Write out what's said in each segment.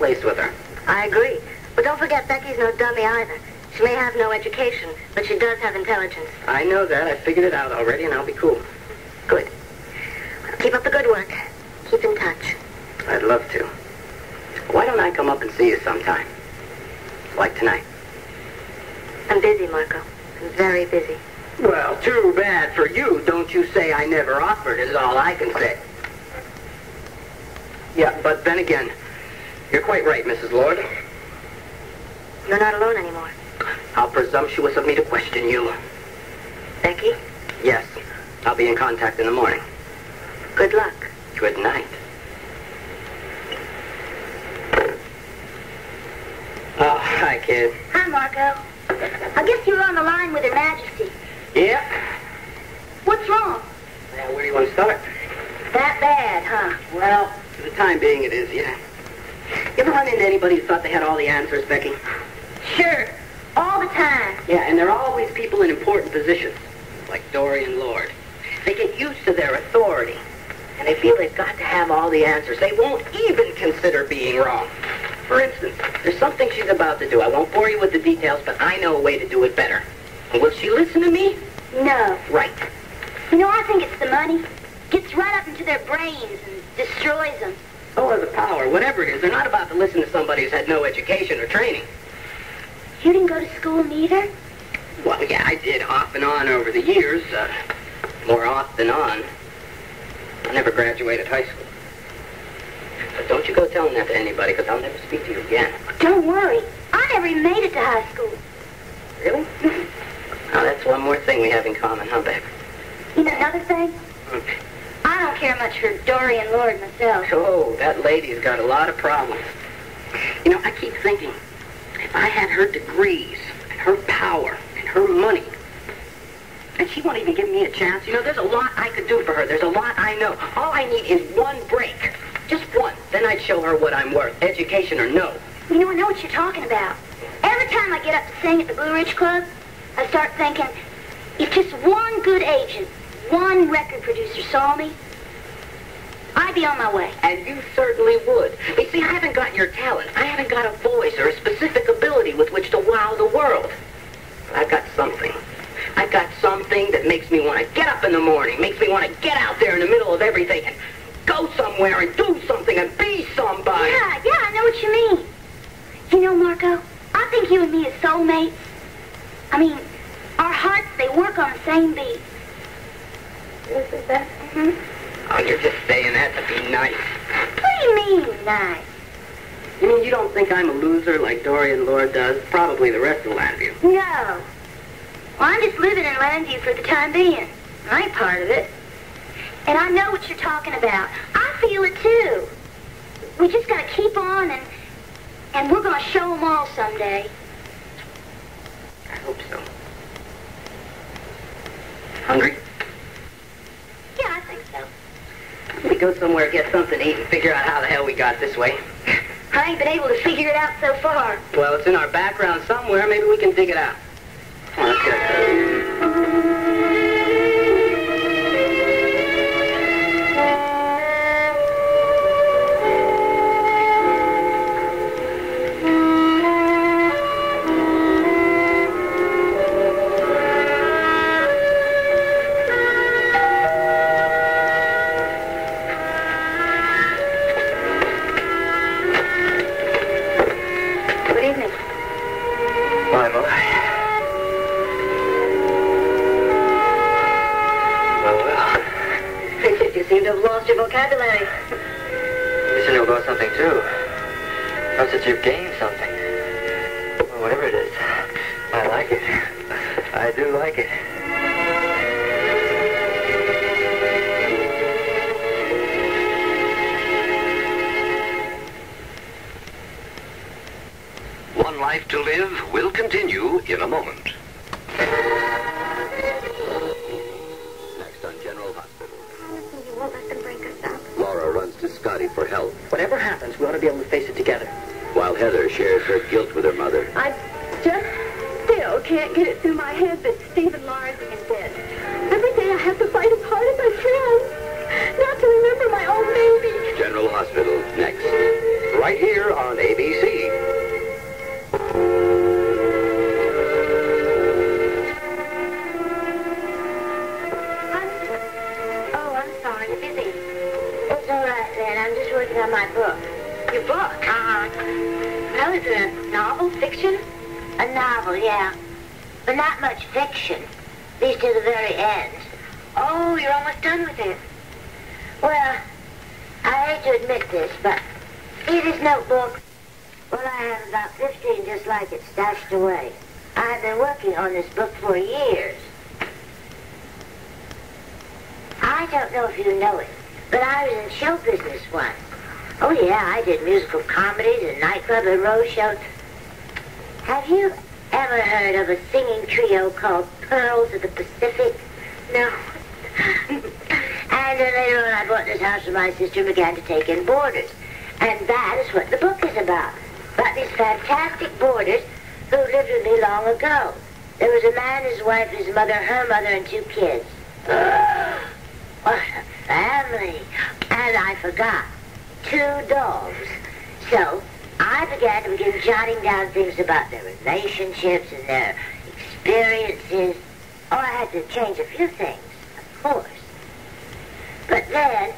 place with her. I agree. But don't forget, Becky's no dummy either. She may have no education, but she does have intelligence. I know that. I figured it out already, and I'll be cool. Good. Keep up the good work. Keep in touch. I'd love to. Why don't I come up and see you sometime? Like tonight. I'm busy, Marco. I'm very busy. Well, too bad for you. Don't you say I never offered is all I can say. Yeah, but then again, you're quite right, Mrs. Lord. You're not alone anymore. How presumptuous of me to question you. Becky, Yes, I'll be in contact in the morning. good luck. Good night. Oh, hi, kid. Hi, Marco. I guess you're on the line with Her Majesty. Yeah. What's wrong? Well, where do you want to start? That bad, huh? Well, for the time being, it is, yeah. You ever run into anybody who thought they had all the answers, Becky? Sure. All the time. Yeah, and there are always people in important positions, like Dorian Lord. They get used to their authority, and they feel they've got to have all the answers. They won't even consider being wrong. For instance, there's something she's about to do. I won't bore you with the details, but I know a way to do it better. And will she listen to me? No. Right. You know, I think it's the money. Gets right up into their brains and destroys them. Or the power, whatever it is. They're not about to listen to somebody who's had no education or training. You didn't go to school neither? Well, yeah, I did off and on over the years. Uh, more off than on. I never graduated high school. But don't you go telling that to anybody, because I'll never speak to you again. Don't worry. I never even made it to high school. Really? Now, that's one more thing we have in common, huh, Beck? You know another thing? I don't care much for Dorian Lord myself. Oh, that lady's got a lot of problems. You know, I keep thinking, if I had her degrees, and her power, and her money, and she won't even give me a chance, you know, there's a lot I could do for her. There's a lot I know. All I need is one break. Just one. Then I'd show her what I'm worth, education or no. You know, I know what you're talking about. Every time I get up to sing at the Blue Ridge Club, I start thinking, if just one good agent, one record producer saw me, I'd be on my way. And you certainly would. You see, I haven't got your talent. I haven't got a voice or a specific ability with which to wow the world. But I've got something. I've got something that makes me want to get up in the morning, makes me want to get out there in the middle of everything and go somewhere and do something and be somebody. Yeah, yeah, I know what you mean. You know, Marco, I think you and me are soulmates. I mean, our hearts, they work on the same beat. Is that? hmm Oh, you're just saying that to be nice. What do you mean, nice? You mean you don't think I'm a loser like Dorian Lord does? Probably the rest of Llanview. No. Well, I'm just living in Llanview for the time being. I ain't part of it. And I know what you're talking about. I feel it too. We just gotta keep on and and we're gonna show 'em all someday. I hope so. Hungry? Yeah, I think so. We go somewhere, get something to eat, and figure out how the hell we got this way. I ain't been able to figure it out so far. Well, it's in our background somewhere. Maybe we can dig it out. On, let's get. Can't get it through my head that Stephen Lawrence is dead. Every day I have to fight as hard as I can not to remember my own baby. General Hospital next. right here on ABC. Oh, I'm sorry. Busy. It's all right, then. I'm just working on my book. Your book? Uh-huh. Well, is it a novel, fiction? A novel, yeah. But not much fiction. At least to the very end. Oh, you're almost done with it. Well, I hate to admit this, but this notebook? Well, I have about 15 just like it stashed away. I have been working on this book for years. I don't know if you know it, but I was in show business once. Oh, yeah, I did musical comedies and nightclub and road shows. Have you ever heard of a singing trio called Pearls of the Pacific? No. and then later on, I bought this house and my sister began to take in boarders. And that is what the book is about. About these fantastic boarders who lived with me long ago. There was a man, his wife, his mother, her mother, and two kids. What a family. And I forgot. Two dogs. So I began to begin jotting down things about their relationships and their experiences. Oh, I had to change a few things, of course. But then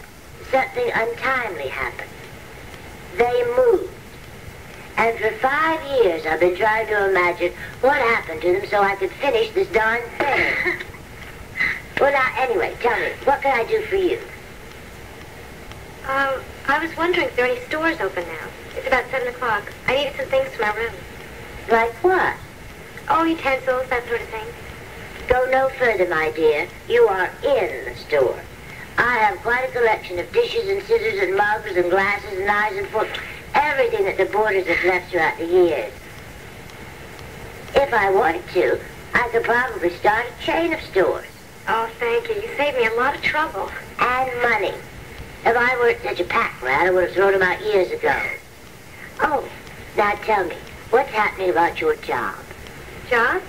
something untimely happened. They moved. And for five years I've been trying to imagine what happened to them so I could finish this darn thing. well, now, anyway, tell me, what can I do for you? Um, I was wondering if there are any stores open now. It's about 7 o'clock. I needed some things for my room. Like what? Oh, utensils, that sort of thing. Go no further, my dear. You are in the store. I have quite a collection of dishes and scissors and mugs and glasses and knives and forks. Everything that the boarders have left throughout the years. If I wanted to, I could probably start a chain of stores. Oh, thank you. You saved me a lot of trouble. And money. If I weren't such a pack rat, I would have thrown them out years ago. Oh, now tell me, what's happening about your job? Job?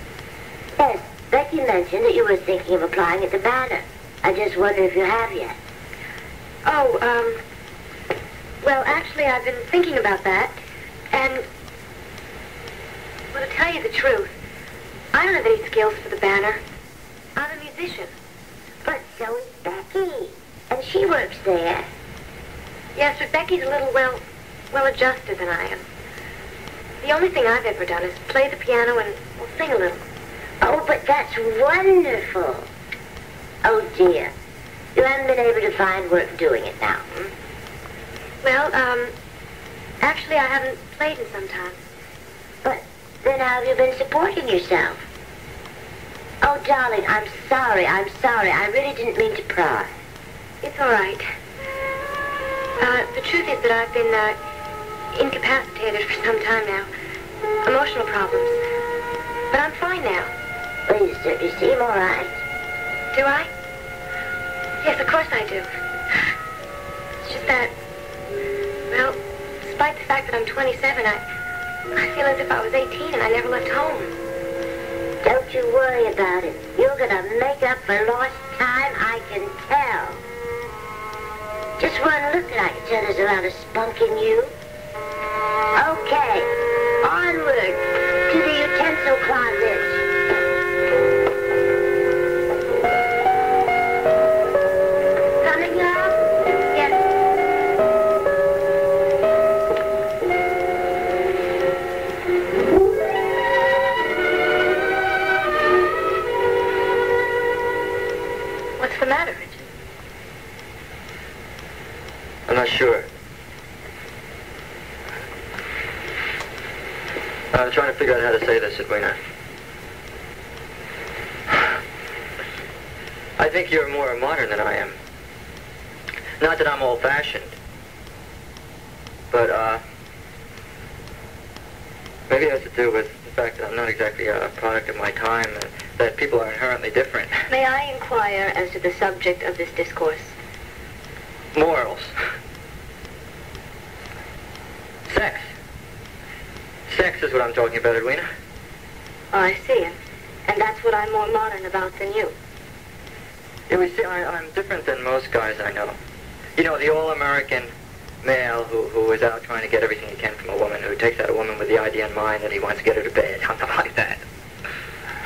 Yes, Becky mentioned that you were thinking of applying at the Banner. I just wonder if you have yet. Oh, um, well, actually, I've been thinking about that, and, well, to tell you the truth, I don't have any skills for the banner. I'm a musician. But so is Becky. And she works there. Yes, but Becky's a little, well, well adjusted than I am. The only thing I've ever done is play the piano and well, sing a little. Oh, but that's wonderful. Oh, dear. You haven't been able to find work doing it now, hmm? Well, um, actually, I haven't played in some time. But then how have you been supporting yourself? Oh, darling, I'm sorry. I'm sorry. I really didn't mean to pry. It's all right. Uh, the truth is that I've been uh, incapacitated for some time now. Emotional problems. But I'm fine now. Well, you certainly seem all right. Do I? Yes, of course I do. It's just that, well, despite the fact that I'm 27, I, I feel as if I was 18 and I never left home. Don't you worry about it. You're gonna make up for lost time, I can tell. Just one look like each other's a lot of spunk in you. Okay, onward to the utensil closet. Coming up? Yes. What's the matter, Richard? I'm not sure. I'm trying to figure out how to say this, Edwina. I think you're more modern than I am. Not that I'm old-fashioned. But, uh... Maybe it has to do with the fact that I'm not exactly a product of my time, and that people are inherently different. May I inquire as to the subject of this discourse? Morals. Sex. Sex is what I'm talking about, Edwina. Oh, I see. And, and that's what I'm more modern about than you. Yeah, we see, I, I'm different than most guys I know. You know, the all-American male who, who is out trying to get everything he can from a woman, who takes out a woman with the idea in mind that he wants to get her to bed. Not like that.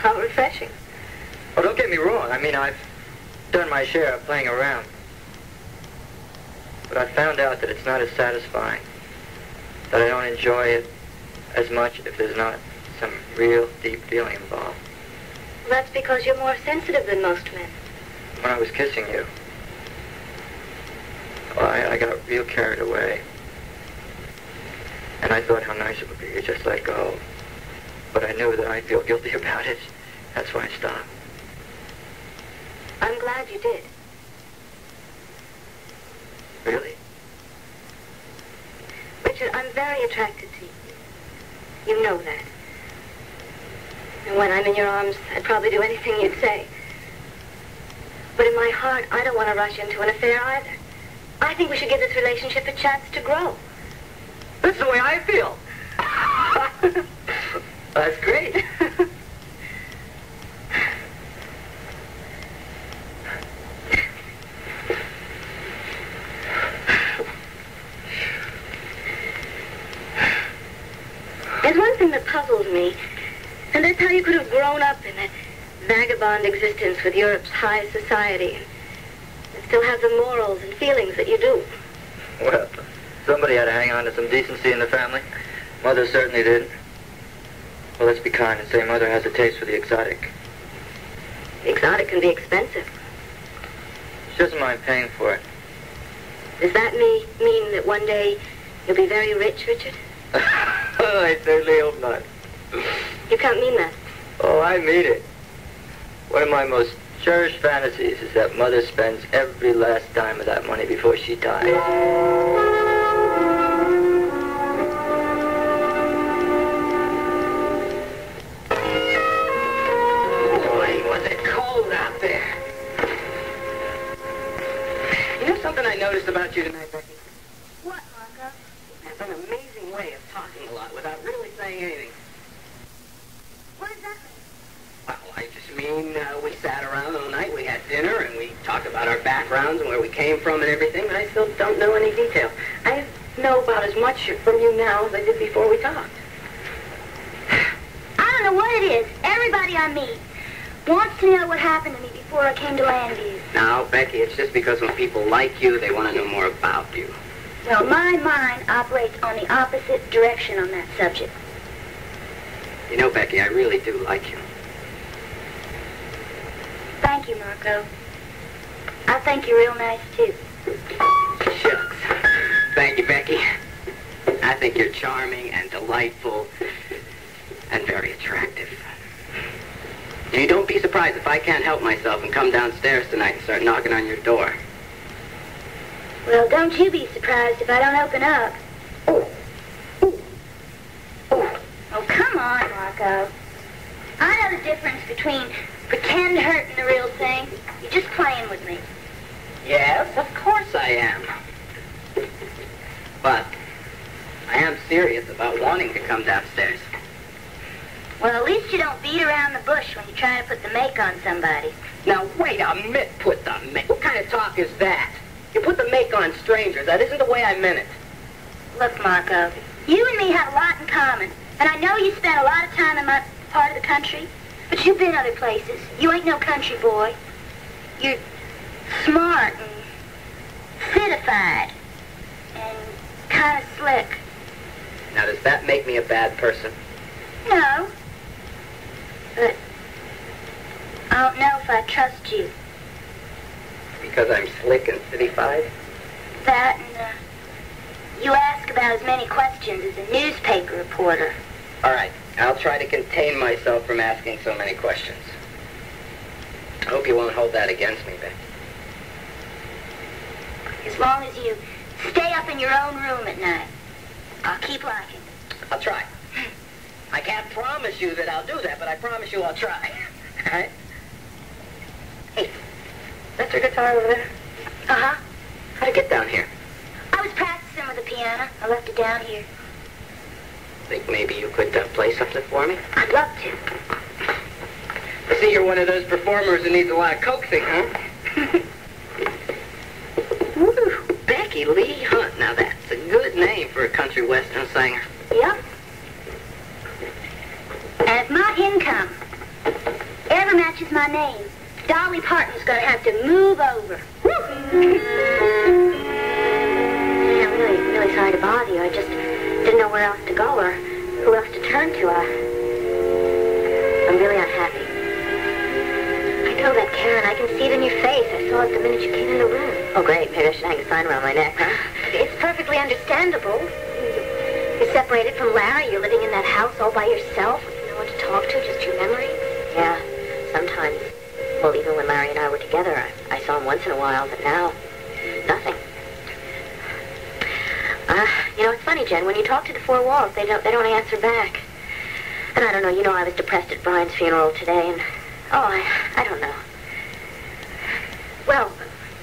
How refreshing. Oh, don't get me wrong. I mean, I've done my share of playing around. But I found out that it's not as satisfying. That I don't enjoy it as much if there's not some real deep feeling involved. That's because you're more sensitive than most men. When I was kissing you, I, I got real carried away. And I thought how nice it would be to just let go. But I knew that I'd feel guilty about it. That's why I stopped. I'm glad you did. Really? Richard, I'm very attracted to you. You know that. And when I'm in your arms, I'd probably do anything you'd say. But in my heart, I don't want to rush into an affair either. I think we should give this relationship a chance to grow. That's the way I feel. That's great. There's one thing that puzzles me, and that's how you could have grown up in that vagabond existence with Europe's high society and still have the morals and feelings that you do. Well, somebody had to hang on to some decency in the family. Mother certainly did. Well, let's be kind and say Mother has a taste for the exotic. Exotic can be expensive. She doesn't mind paying for it. Does that me mean that one day you'll be very rich, Richard? Oh, I certainly hope not. You can't mean that. Oh, I mean it. One of my most cherished fantasies is that Mother spends every last dime of that money before she dies. Boy, was it cold out there. You know something I noticed about you tonight, Becky? What, Marco? You have an amazing way of talking a lot without really saying anything. What does that mean? Well, I just mean uh, we sat around all night, we had dinner, and we talked about our backgrounds and where we came from and everything, but I still don't know any detail. I know about as much from you now as I did before we talked. I don't know what it is. Everybody I meet wants to know what happened to me before I came to Llanview. Now, Becky, it's just because when people like you, they want to know more about you. Well, my mind operates on the opposite direction on that subject. You know, Becky, I really do like you. Thank you, Marco. I think you're real nice, too. Shucks. Thank you, Becky. I think you're charming and delightful and very attractive. You don't be surprised if I can't help myself and come downstairs tonight and start knocking on your door. Well, don't you be surprised if I don't open up. Oh, come I know the difference between pretend hurt and the real thing. You're just playing with me. Yes, of course I am. But I am serious about wanting to come downstairs. Well, at least you don't beat around the bush when you try to put the make on somebody. Now, wait a minute. Put the make. What kind of talk is that? You put the make on strangers. That isn't the way I meant it. Look, Marco, you and me have a lot in common. And I know you spent a lot of time in my part of the country, but you've been other places. You ain't no country boy. You're smart and citified and kind of slick. Now, does that make me a bad person? No. But I don't know if I trust you. Because I'm slick and citified? That and uh, you ask about as many questions as a newspaper reporter. All right. I'll try to contain myself from asking so many questions. I hope you won't hold that against me, Becky. As long as you stay up in your own room at night, I'll keep liking. I'll try. I can't promise you that I'll do that, but I promise you I'll try. All right? Hey, that's your guitar over there? Uh-huh. How'd it get down here? I was practicing with the piano. I left it down here. Think maybe you could uh, play something for me? I'd love to. I see you're one of those performers who needs a lot of coaxing, huh? Woo, Becky Lee Hunt. Now that's a good name for a country western singer. Yep. And if my income ever matches my name, Dolly Parton's gonna have to move over. Yeah, I'm really, really sorry to bother you. I just didn't know where else to go or who else to turn to. I, I'm really unhappy. I know that, Karen. I can see it in your face. I saw it the minute you came in the room. Oh, great. Maybe I should hang a sign around my neck, huh? It's perfectly understandable. You're separated from Larry. You're living in that house all by yourself with no one to talk to, just your memory. Yeah, sometimes. Well, even when Larry and I were together, I, I saw him once in a while, but now, nothing. Uh, you know, it's funny, Jen. When you talk to the four walls, they don't they don't answer back. And I don't know. You know, I was depressed at Brian's funeral today, and oh, I I don't know. Well,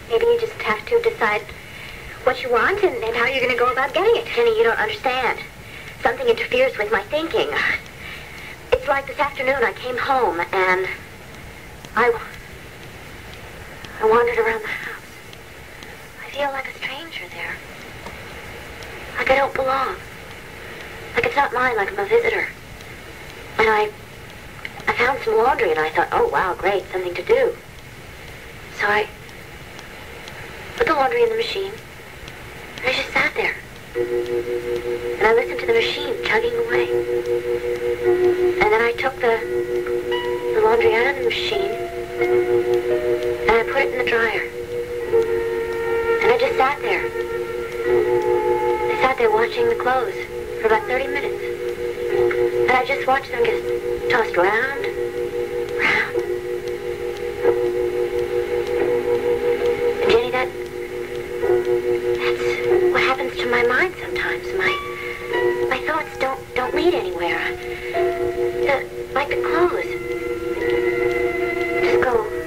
maybe you just have to decide what you want and, and how you're going to go about getting it. Jenny, you don't understand. Something interferes with my thinking. It's like this afternoon. I came home and I I wandered around the house. I feel like a stranger there. Like I don't belong. Like it's not mine, like I'm a visitor. And I I found some laundry and I thought, oh wow, great, something to do. So I put the laundry in the machine. And I just sat there. And I listened to the machine chugging away. And then I took the the laundry out of the machine and I put it in the dryer. And I just sat there. Sat there watching the clothes for about 30 minutes. And I just watched them get tossed around, round. Jenny, that, that's what happens to my mind sometimes. My, my thoughts don't, don't lead anywhere. The, like the clothes. Just go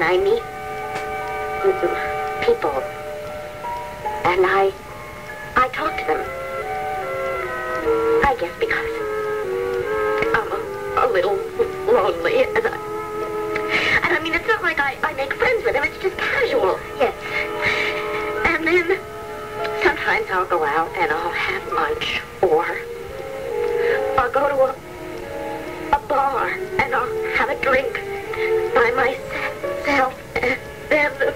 and I meet people. And I I talk to them. I guess because I'm a, a little lonely. And I, and I mean it's not like I, I make friends with them, it's just casual, yes. And then sometimes I'll go out and I'll have lunch or I'll go to a, a bar and I'll have a drink by myself and then the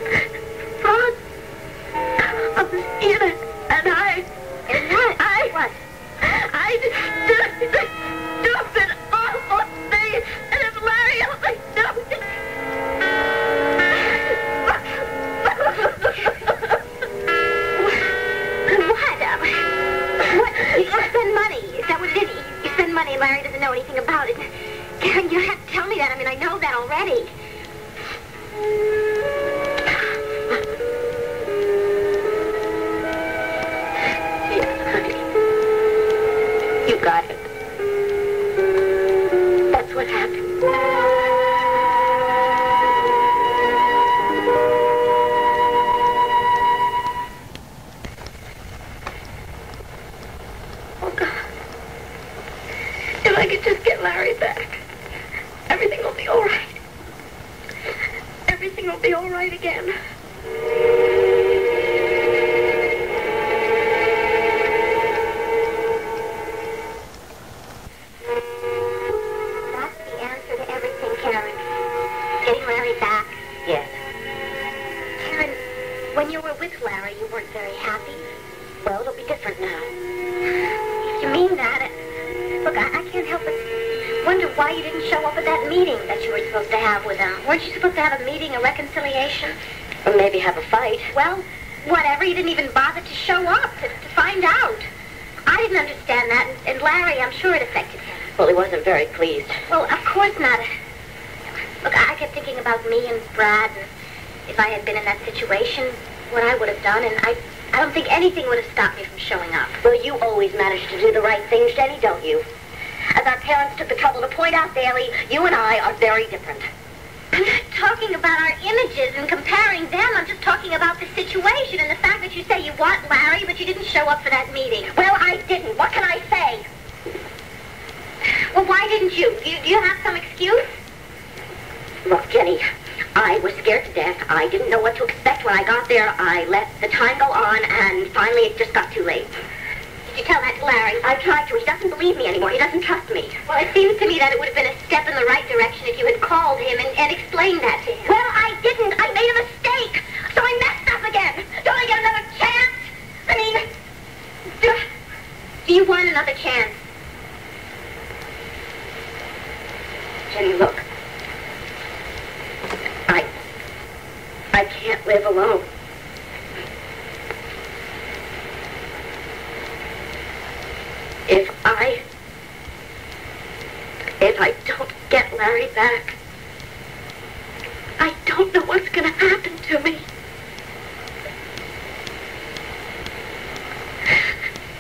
comes in it, and I, And what? I, What? I did the stupid, awful thing, and if Larry only What? Um, what? You spend money. Is that what it is? You spend money and Larry doesn't know anything about it. Karen, you have to tell me that. I mean, I know that already. Situation, what I would have done, and I, I don't think anything would have stopped me from showing up. Well, you always manage to do the right things, Jenny, don't you? As our parents took the trouble to point out daily, you and I are very different. I'm not talking about our images and comparing them. I'm just talking about the situation and the fact that you say you want Larry, but you didn't show up for that meeting. Well, I didn't. What can I say? Well, why didn't you? Do you, do you have some excuse? Look, Jenny, I was scared to death. I didn't know what to expect when I got there. I let the time go on, and finally it just got too late. Did you tell that to Larry? I tried to. He doesn't believe me anymore. He doesn't trust me. Well, it seems to me that it would have been a step in the right direction if you had called him and, and explained that to him. Well, I didn't. I made a mistake. So I messed up again. Don't I get another chance? I mean, Do, do you want another chance? Jenny, look. I can't live alone. If I... If I don't get Larry back, I don't know what's going to happen to me.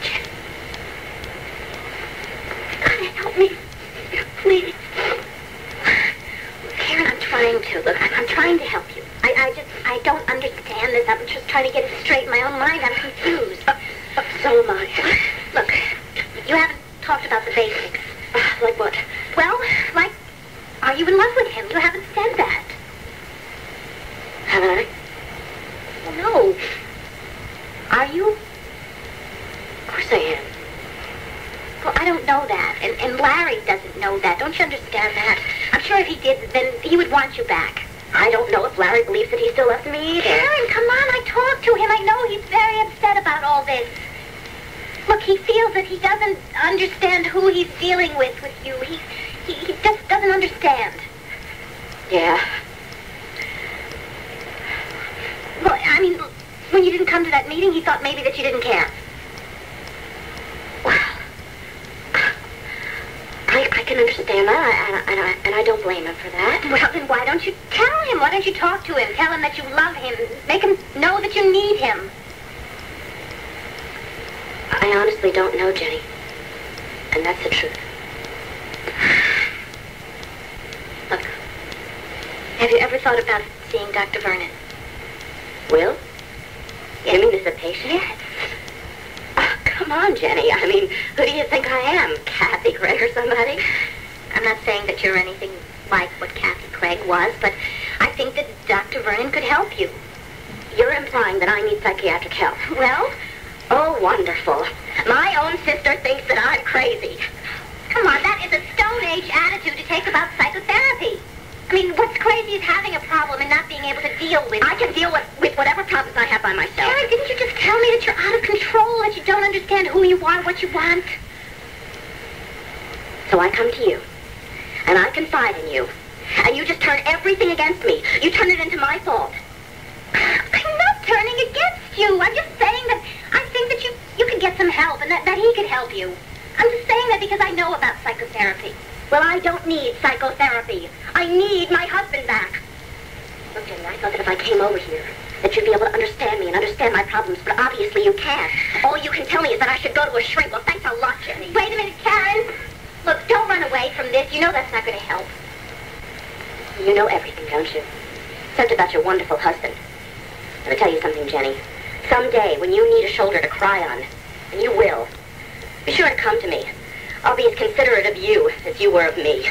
Jenny, gotta help me. Please. Karen, I'm trying to. Look, I'm, I'm trying to help you. I, I just, I don't understand this. I'm just trying to get it straight in my own mind. I'm confused. Uh, uh, so am I. Look, you haven't talked about the basics. Uh, like what? Well, like, are you in love with him? You haven't said that. Haven't I? Well, no. Are you? Of course I am. Well, I don't know that. And, and Larry doesn't know that. Don't you understand that? I'm sure if he did, then he would want you back. I don't know if Larry believes that he still loves me either. Karen, come on. I talked to him. I know he's very upset about all this. Look, he doesn't understand who he's dealing with with you. He, he, he just doesn't understand. Yeah. Well, I mean, when you didn't come to that meeting, he thought maybe that you didn't care. Well, I, I can understand that, and I, and, I, and I don't blame him for that. Well, then why don't you tell him? Why don't you talk to him? Tell him that you love him. Make him know that you need him. I honestly don't know, Jenny. And that's the truth. Look, have you ever thought about seeing Dr. Vernon? Will? You mean as a patient? Yes. Oh, come on, Jenny. I mean, who do you think I am? Cathy Craig or somebody? I'm not saying that you're anything like what Cathy Craig was, but I think that Dr. Vernon could help you. You're implying that I need psychiatric help. Well, Oh, wonderful. My own sister thinks that I'm crazy. Come on, that is a Stone Age attitude to take about psychotherapy. I mean, what's crazy is having a problem and not being able to deal with it. I can deal with, with whatever problems I have by myself. Karen, didn't you just tell me that you're out of control, that you don't understand who you are, what you want? So I come to you, and I confide in you, and you just turn everything against me. You turn it into my fault. I'm not turning against you. I'm just saying that I think that you, you could get some help and that, that he could help you. I'm just saying that because I know about psychotherapy. Well, I don't need psychotherapy. I need my husband back. Look, Jenny, I thought that if I came over here, that you'd be able to understand me and understand my problems, but obviously you can't. All you can tell me is that I should go to a shrink. Well, thanks a lot, Jenny. Wait a minute, Karen. Look, don't run away from this. You know that's not going to help. You know everything, don't you? Except about your wonderful husband. Let me tell you something, Jenny. Someday, when you need a shoulder to cry on, and you will, be sure to come to me. I'll be as considerate of you as you were of me.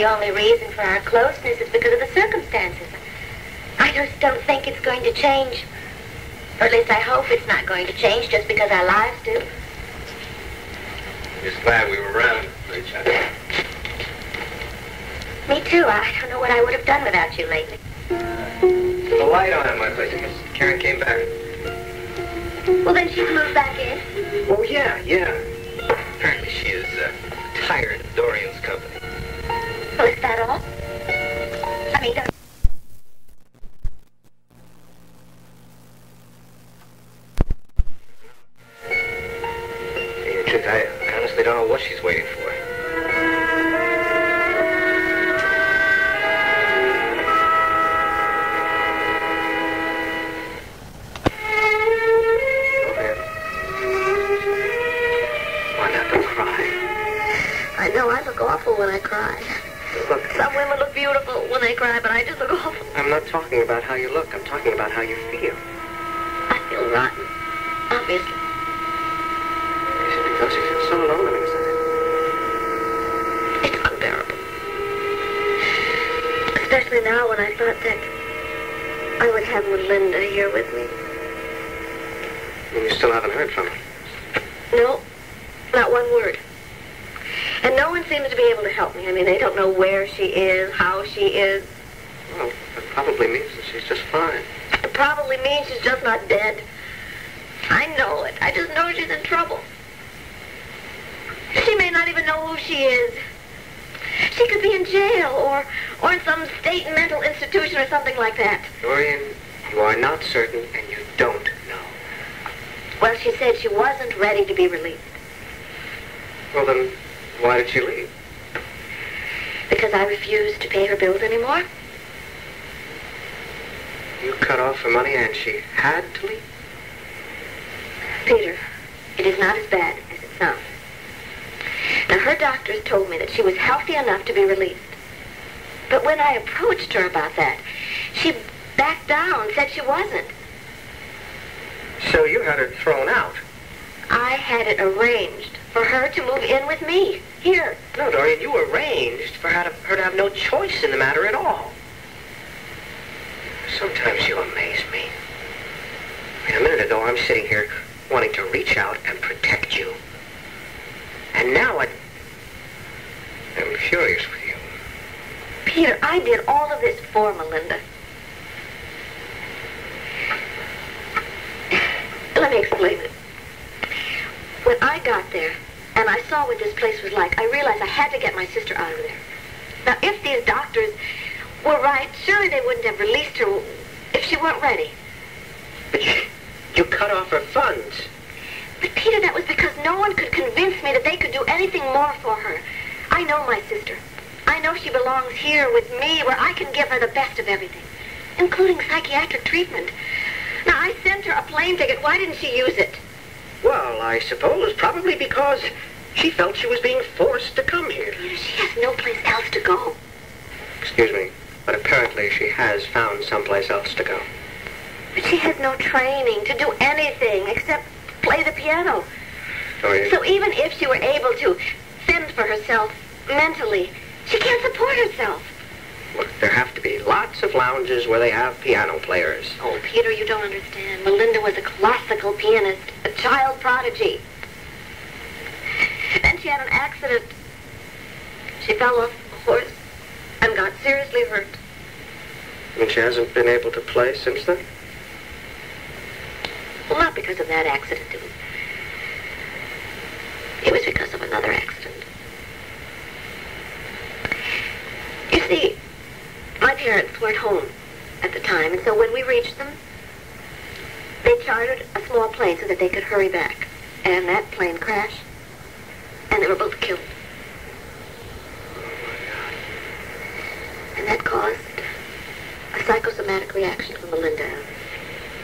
The only reason for our closeness is because of the circumstances. I just don't think it's going to change. Or at least I hope it's not going to change just because our lives do. Just glad we were around for each other. Me too. I don't know what I would have done without you lately. The light on in my place. Karen came back. Well, then she's moved back in. Oh, yeah, yeah. Apparently she is uh, tired of Dorian's company. Is that all? I mean, I honestly don't know what she's waiting for. How you look. I'm talking about how you feel. I feel rotten. Obviously. Is it because you feel so alone inside? It's unbearable. Especially now when I thought that I would have Melinda here with me. And you still haven't heard from her. No, not one word. And no one seems to be able to help me. I mean, they don't know where she is, how she is. Well, that probably means that she's just fine. It probably means she's just not dead. I know it. I just know she's in trouble. She may not even know who she is. She could be in jail or, or in some state mental institution or something like that. Dorian, you are not certain and you don't know. Well, she said she wasn't ready to be released Well, then, why did she leave? because I refused to pay her bills anymore. You cut off her money and she had to leave? Peter, it is not as bad as it sounds. Now, her doctors told me that she was healthy enough to be released. But when I approached her about that, she backed down, said she wasn't. So you had her thrown out? I had it arranged for her to move in with me, here. No, Dorian, you arranged for her to, her to have no choice in the matter at all. Sometimes you amaze me. I mean, a minute ago, I'm sitting here wanting to reach out and protect you. And now I... I'm furious with you. Peter, I did all of this for Melinda. Let me explain I got there and I saw what this place was like, I realized I had to get my sister out of there. Now, if these doctors were right, surely they wouldn't have released her if she weren't ready. But you, you cut off her funds. But Peter, that was because no one could convince me that they could do anything more for her. I know my sister. I know she belongs here with me where I can give her the best of everything, including psychiatric treatment. Now, I sent her a plane ticket. Why didn't she use it? Well, I suppose probably because She felt she was being forced to come here. Peter, she has no place else to go. Excuse me, but apparently she has found someplace else to go. But she has no training to do anything except play the piano. Oh, you, So even if she were able to fend for herself mentally, she can't support herself. Look, there have to be lots of lounges where they have piano players. Oh, Peter, you don't understand. Melinda was a classical pianist, a child prodigy. Then she had an accident. She fell off a horse and got seriously hurt. And she hasn't been able to play since then? Well, not because of that accident. It was, it was because of another accident. You see, my parents weren't home at the time, and so when we reached them, they chartered a small plane so that they could hurry back. And that plane crashed, and they were both killed. And that caused a psychosomatic reaction from Melinda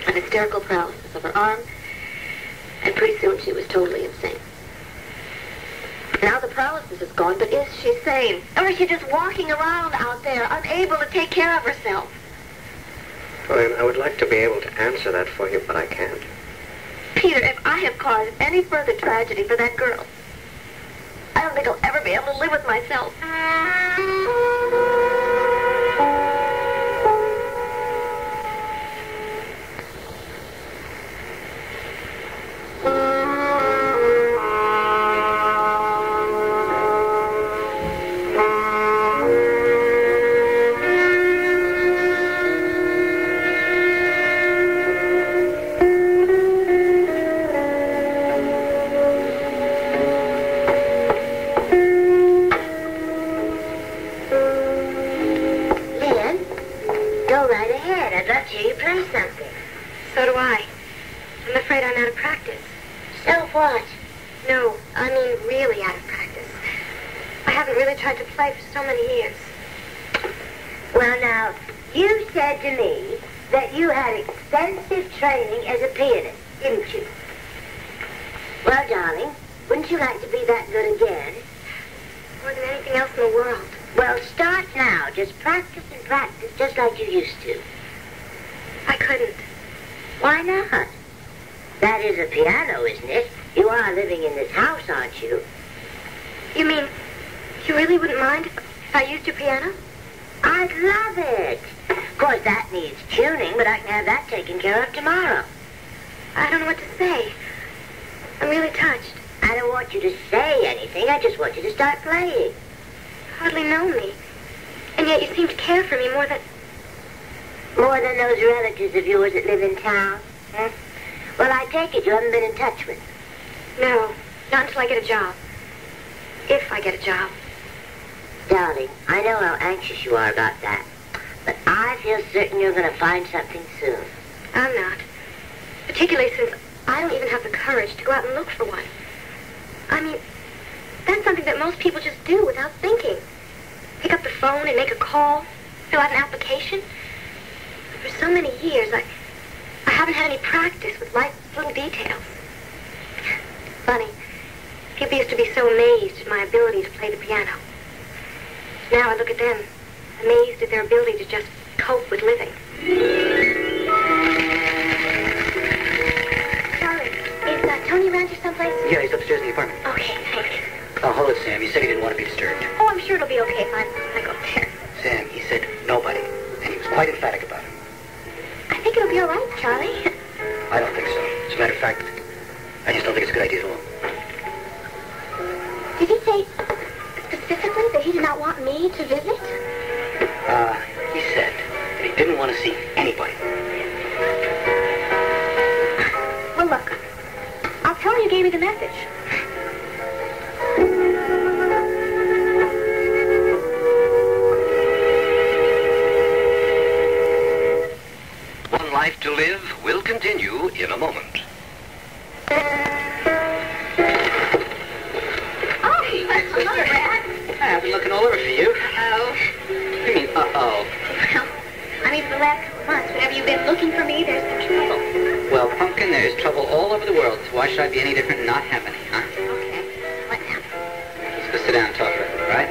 an hysterical paralysis of her arm, and pretty soon she was totally insane. Now the paralysis is gone, but is she sane? Or is she just walking around out there, unable to take care of herself? Pauline, I would like to be able to answer that for you, but I can't. Peter, if I have caused any further tragedy for that girl, I don't think I'll ever be able to live with myself. Practice. So what? No, I mean really out of practice. I haven't really tried to play for so many years. Well, now, you said to me that you had extensive training as a pianist, didn't you? Well, darling, wouldn't you like to be that good again? More than anything else in the world. Well, start now. Just practice and practice, just like you used to. I couldn't. Why not? That is a piano, isn't it? You are living in this house, aren't you? You mean you really wouldn't mind if, I used your piano? I'd love it. Of course, that needs tuning, but I can have that taken care of tomorrow. I don't know what to say. I'm really touched. I don't want you to say anything. I just want you to start playing. You hardly know me. And yet you seem to care for me more than... More than those relatives of yours that live in town. Huh? Well, I take it you haven't been in touch with. No, not until I get a job. If I get a job. Darling, I know how anxious you are about that. But I feel certain you're going to find something soon. I'm not. Particularly since I don't even have the courage to go out and look for one. I mean, that's something that most people just do without thinking. Pick up the phone and make a call, fill out an application. For so many years, I, I haven't had any practice with life's little details. Funny. People used to be so amazed at my ability to play the piano. Now I look at them, amazed at their ability to just cope with living. Charley, is uh, Tony around here someplace? Yeah, he's upstairs in the apartment. Okay, thanks. Oh, hold it, Sam. He said he didn't want to be disturbed. Oh, I'm sure it'll be okay if I, I go up there. Sam, he said nobody. And he was quite emphatic about it. It'll be all right, Charley. I don't think so. As a matter of fact, I just don't think it's a good idea at all. Did he say specifically that he did not want me to visit? Uh, he said that he didn't want to see anybody. Well, look, I'll tell him you gave me the message. Life to Live will continue in a moment. Oh, hello, Brad. I've been looking all over for you. Oh, You mean, uh-oh. well, I mean, for the last couple months, whenever you've been looking for me, there's been trouble. Well, Pumpkin, there's trouble all over the world, so why should I be any different and not have any, huh? Okay, what now? Just sit down and talk right?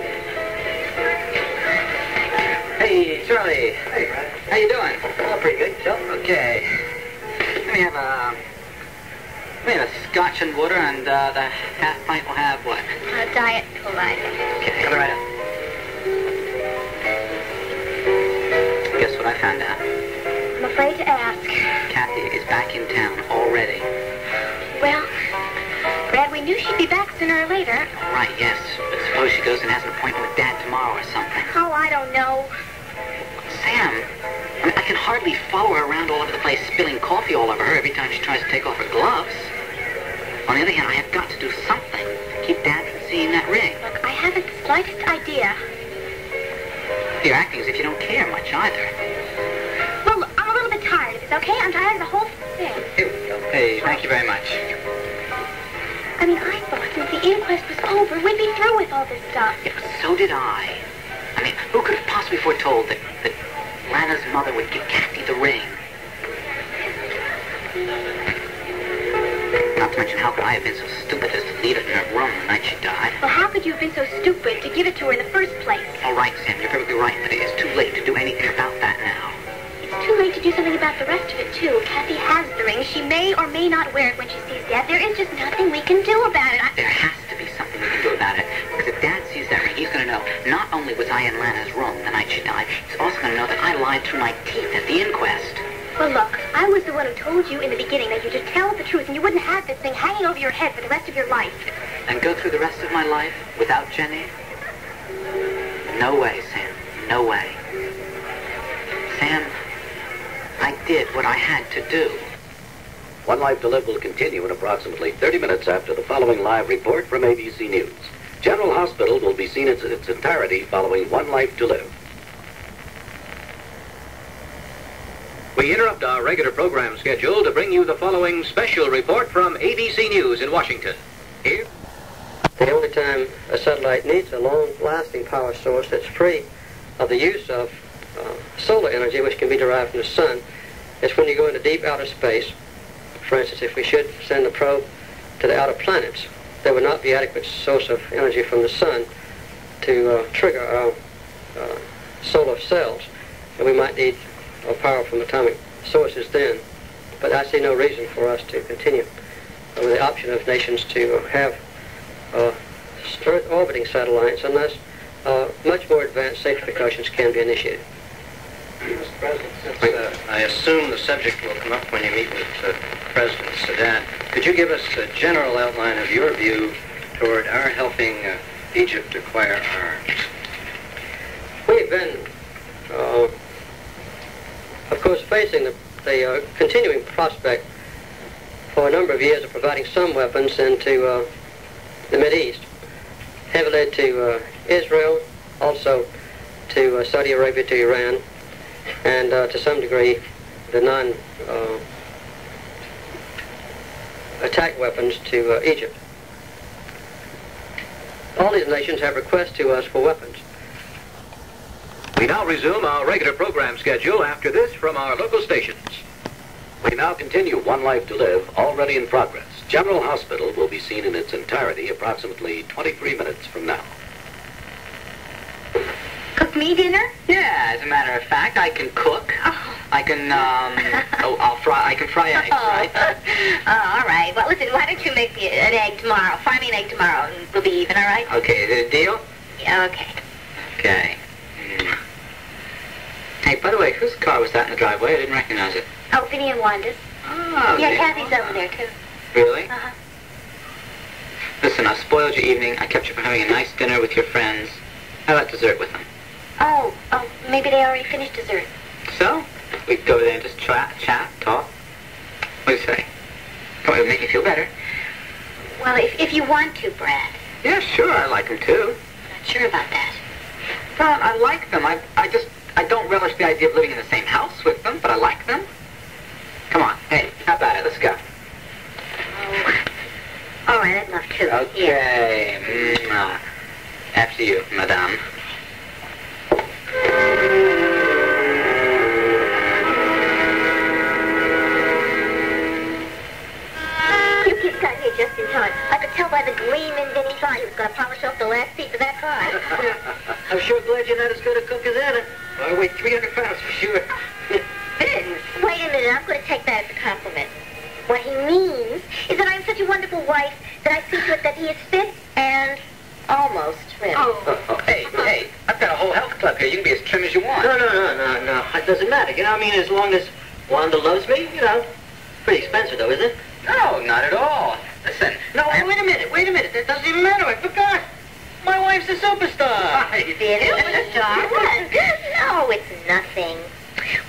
Hey, Charley. Hey. How you doing? Oh, pretty good. Yourself? Okay. Let me have a... Let me have a scotch and water, and uh, the half pint will have what? A diet cola. Okay, coming right up. Guess what I found out? I'm afraid to ask. Cathy is back in town already. Well, Brad, we knew she'd be back sooner or later. Right, yes. But suppose she goes and has an appointment with Dad tomorrow or something. Oh, I don't know. Sam, I, mean, I can hardly follow her around all over the place, spilling coffee all over her every time she tries to take off her gloves. On the other hand, I have got to do something to keep Dad from seeing that ring. Look, I haven't the slightest idea. You're acting as if you don't care much either. Well, look, I'm a little bit tired of this, okay? I'm tired of the whole thing. Here we go. Hey, thank you very much. I mean, I thought since the inquest was over, we'd be through with all this stuff. Yeah, so did I. I mean, who could have possibly foretold that, that Lana's mother would give Cathy the ring? Not to mention, how could I have been so stupid as to leave it in her room the night she died? Well, how could you have been so stupid to give it to her in the first place? All right, Sam, you're perfectly right, but it is too late to do anything about that now. It's too late to do something about the rest of it, too. Cathy has the ring. She may or may not wear it when she sees Dad. There is just nothing we can do about it. I... There has to be something we can do about it. Because if Dad sees that ring, he's going to know not only was I in Lana's room the night she died, he's also going to know that I lied through my teeth at the inquest. Well, look, I was the one who told you in the beginning that you should tell the truth and you wouldn't have this thing hanging over your head for the rest of your life. And go through the rest of my life without Jenny? No way, Sam. No way. Sam, I did what I had to do. One Life to Live will continue in approximately 30 minutes after the following live report from ABC News. General Hospital will be seen in its entirety following One Life to Live. We interrupt our regular program schedule to bring you the following special report from ABC News in Washington. Here. The only time a satellite needs a long-lasting power source that's free of the use of uh, solar energy, which can be derived from the sun, is when you go into deep outer space. For instance, if we should send a probe to the outer planets, there would not be adequate source of energy from the sun to uh, trigger our uh, solar cells, and we might need power from atomic sources then. But I see no reason for us to continue with the option of nations to have uh, Earth orbiting satellites unless uh, much more advanced safety precautions can be initiated. Mr. President, since uh, I assume the subject will come up when you meet with uh, President Sadat, could you give us a general outline of your view toward our helping uh, Egypt acquire arms? We've been, uh, of course, facing the, the uh, continuing prospect for a number of years of providing some weapons into uh, the East, heavily to Israel, also to Saudi Arabia, to Iran, and uh, to some degree the non uh, weapons to uh, Egypt. All these nations have requests to us for weapons. We now resume our regular program schedule after this from our local stations. We now continue One Life to Live, already in progress. General Hospital will be seen in its entirety approximately 23 minutes from now. Cook me dinner? Yeah, as a matter of fact, I can cook. Oh. I can, um, oh, I'll fry, I can fry eggs, right? oh, all right. Well, listen, why don't you make me an egg tomorrow? Fry me an egg tomorrow, and we'll be even, all right? Okay, is it a deal? Yeah, okay. Okay. Mm. Hey, by the way, whose car was that in the driveway? I didn't recognize it. Oh, Vinnie and Wanda's. Oh, Yeah. Cathy's over there, too. Really? Uh-huh. Listen, I've spoiled your evening. I kept you from having a nice dinner with your friends. How about dessert with them? Oh, oh, maybe they already finished dessert. So, we could go there and just chat, chat, talk. What do you say? On, it'll make you feel better. Well, if, if you want to, Brad. Yeah, sure, I like them too. Not sure about that. Well, I like them. I, I just, I don't relish the idea of living in the same house with them, but I like them. Come on, hey, how about it? Let's go. Oh. All right, I'd love to. Yeah. Okay. Mwah. After you, madame. Pie. I'm sure glad you're not as good a cook as Anna. I weigh 300 pounds for sure. Vince, wait a minute. I'm going to take that as a compliment. What he means is that I'm such a wonderful wife that I see to it that he is fit and almost trim. Oh, hey, hey, I've got a whole health club here. You can be as trim as you want. No, no, no, no, no. It doesn't matter. You know, I mean, as long as Wanda loves me, you know. Pretty expensive, though, isn't it? No, not at all. Listen. No, wait a minute, wait a minute. That doesn't even matter. I forgot. My wife's a superstar. Superstar? no, it's nothing.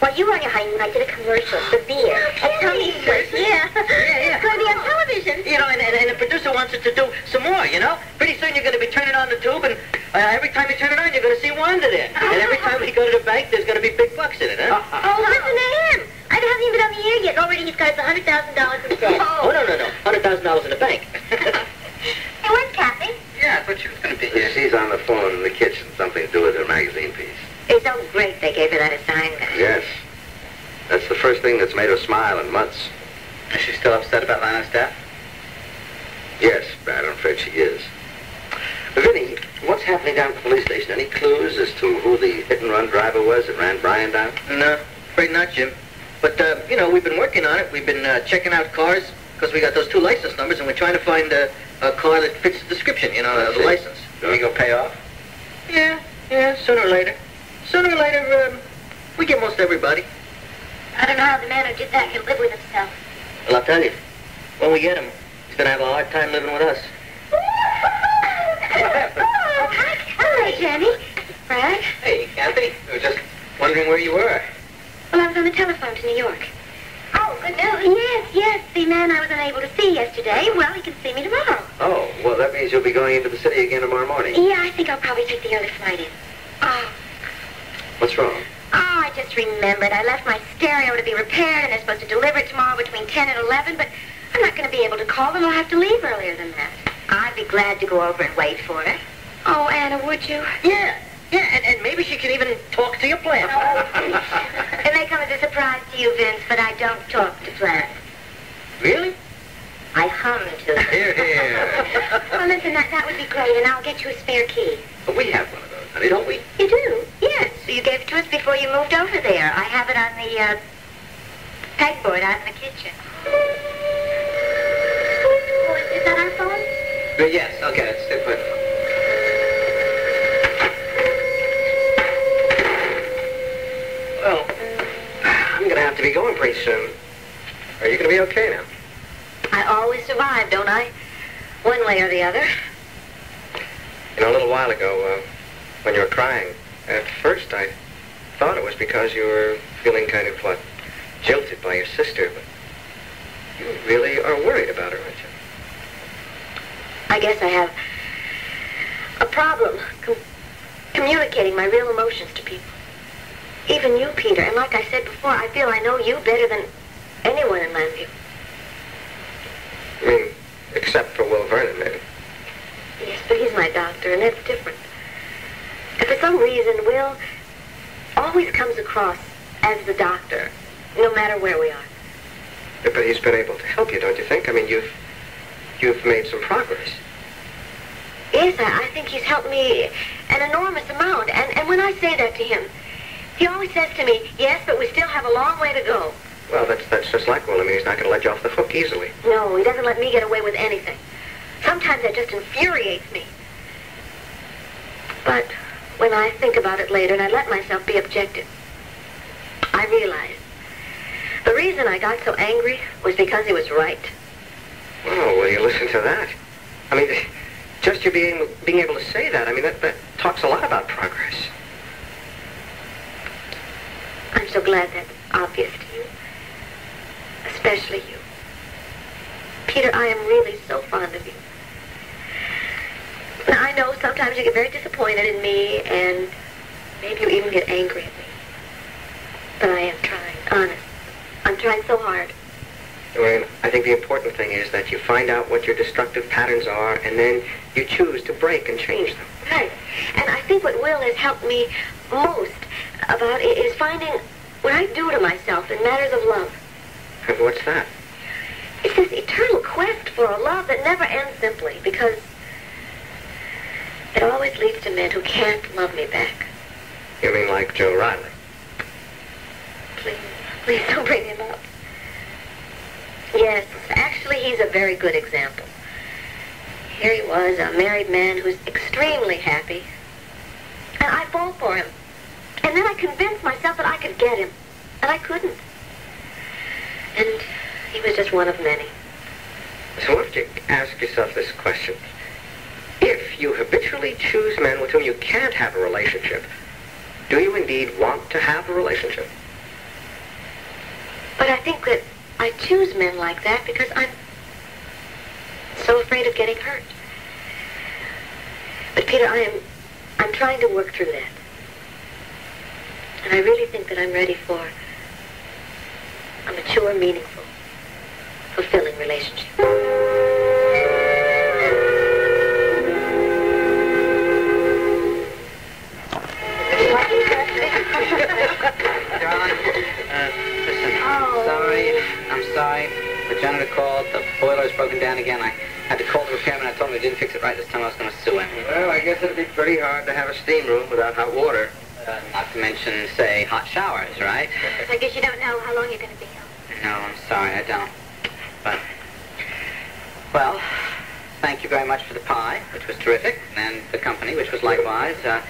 While you were on your honeymoon, I did a commercial for beer. A tummy switch. Yeah. yeah. It's going to be on television. You know, and, and, and the producer wants us to do some more, you know? Pretty soon you're going to be turning on the tube, and uh, every time you turn it on, you're going to see Wanda there. And every time we go to the bank, there's going to be big bucks in it, huh? Oh, listen to him. I haven't even been on the air yet. Already he's got his $100,000 in debt. Oh, no, no, no. $100,000 in the bank. Hey, where's Kathy? Yeah, I thought she was going to be here. She's on the phone in the kitchen, something to do with her magazine piece. It's so great they gave her that assignment. Yes. That's the first thing that's made her smile in months. Is she still upset about Lana's death? Yes, Brad, I'm afraid she is. But Vinnie, what's happening down at the police station? Any clues as to who the hit-and-run driver was that ran Brian down? no, afraid not, Jim. But, uh, you know, we've been working on it. We've been uh, checking out cars because we got those two license numbers, and we're trying to find uh, a car that fits the description, you know, I the see. license. Do we go pay off? Yeah, yeah, sooner or later. Sooner or later, um, we get most everybody. I don't know how the man who did that can live with himself. Well, I'll tell you, when we get him, he's going to have a hard time living with us. Oh, hi, hi, Jenny. Brad? Hey, Cathy. I was just wondering where you were. Well, I was on the telephone to New York. Oh, uh, good news. Yes, yes. The man I was unable to see yesterday, well, he can see me tomorrow. Oh, well, that means you'll be going into the city again tomorrow morning. Yeah, I think I'll probably take the early flight in. Oh, What's wrong? oh, I just remembered. I left my stereo to be repaired, and they're supposed to deliver it tomorrow between 10 and 11, but I'm not going to be able to call them. I'll have to leave earlier than that. I'd be glad to go over and wait for it. Oh, Anna, would you? Yeah, yeah, and, and maybe she can even talk to your plant. It may come as a surprise to you, Vince, but I don't talk to plants. really? I hum to them. Here, here. Well, listen, that, that would be great, and I'll get you a spare key. But we have one of those, honey, don't we? You do? Yes. You gave it to us before you moved over there. I have it on the uh, pegboard out in the kitchen. Oh, is that our phone? Uh, yes, okay, let's stay put. Well, I'm going to have to be going pretty soon. Are you going to be okay now? I always survive, don't I? One way or the other. You know, a little while ago, uh, when you were crying, at first I thought it was because you were feeling kind of, what, jilted by your sister, but you really are worried about her, aren't you? I guess I have a problem com- communicating my real emotions to people. Even you, Peter. And like I said before, I feel I know you better than anyone in Llanview. I mean, except for Will Vernon, maybe. Yes, but he's my doctor, and that's different. And for some reason, Will always comes across as the doctor, no matter where we are. But he's been able to help you, don't you think? I mean, you've you've made some progress. Yes, I, I think he's helped me an enormous amount. And, and when I say that to him, he always says to me, yes, but we still have a long way to go. Well, that's that's just like Will. I mean, he's not going to let you off the hook easily. No, he doesn't let me get away with anything. Sometimes that just infuriates me. But when I think about it later and I let myself be objective, I realize the reason I got so angry was because he was right. Oh, will you listen to that? I mean, just you being being able to say that, I mean, that, that talks a lot about progress. I'm so glad that's obvious to you. Especially you. Peter, I am really so fond of you. Now, I know sometimes you get very disappointed in me, and maybe you even get angry at me. But I am trying, honest. I'm trying so hard. I I think the important thing is that you find out what your destructive patterns are, and then you choose to break and change them. Right. And I think what Will has helped me most about is finding what I do to myself in matters of love. And what's that? It's this eternal quest for a love that never ends simply because it always leads to men who can't love me back. You mean like Joe Riley? Please, please don't bring him up. Yes, actually, he's a very good example. Here he was, a married man who's extremely happy. And I fall for him. And then I convinced myself that I could get him. And I couldn't. And he was just one of many. So don't you ask yourself this question? If you habitually choose men with whom you can't have a relationship, do you indeed want to have a relationship? But I think that I choose men like that because I'm so afraid of getting hurt. But Peter, I am I'm trying to work through that. And I really think that I'm ready for a mature, meaningful, fulfilling relationship. Darling, uh, listen. Sorry. I'm sorry. The janitor called. The boiler's broken down again. I had to call the repairman. I told him he didn't fix it right this time. I was going to sue him. Well, I guess it'd be pretty hard to have a steam room without hot water. Uh, not to mention, say, hot showers, right? I guess you don't know how long you're going to be home. No, I'm sorry, I don't. But, well, thank you very much for the pie, which was terrific, and the company, which was likewise. Uh,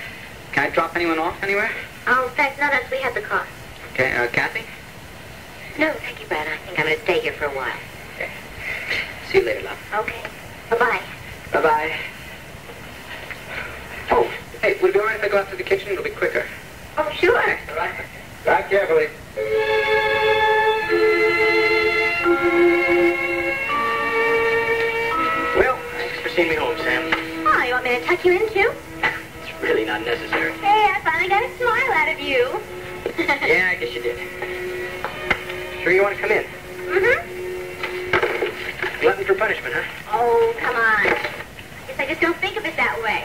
can I drop anyone off anywhere? Oh, thanks. No, that's we have the car. Okay, uh, Cathy? No, thank you, Brad. I think I'm going to stay here for a while. Okay. See you later, love. Okay. Bye-bye. Bye-bye. Oh, hey, would it be all right if I go out to the kitchen? It'll be quicker. Oh, sure. All right? Drive carefully. Well, thanks for seeing me home, Sam. Oh, you want me to tuck you in, too? It's really not necessary. Hey, I finally got a smile out of you. Yeah, I guess you did. Sure you want to come in? Mm-hmm. Glutton for punishment, huh? Oh, come on. Guess I just don't think of it that way.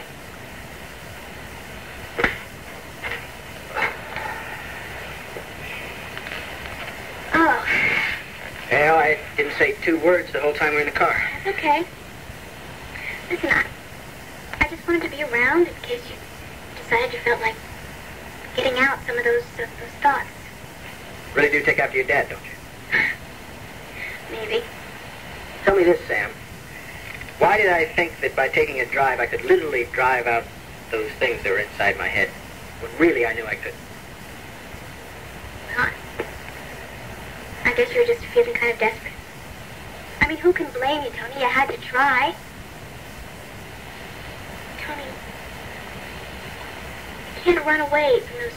Oh, Well, I didn't say two words the whole time we were in the car. that's okay. Listen, I, I just wanted to be around in case you decided you felt like getting out some of those, uh, those thoughts. Really do take after your dad, don't you? Maybe. Tell me this, Sam. Why did I think that by taking a drive I could literally drive out those things that were inside my head? When really I knew I could. Well, I guess you were just feeling kind of desperate. I mean, who can blame you, Tony? You had to try. Tony, you can't run away from those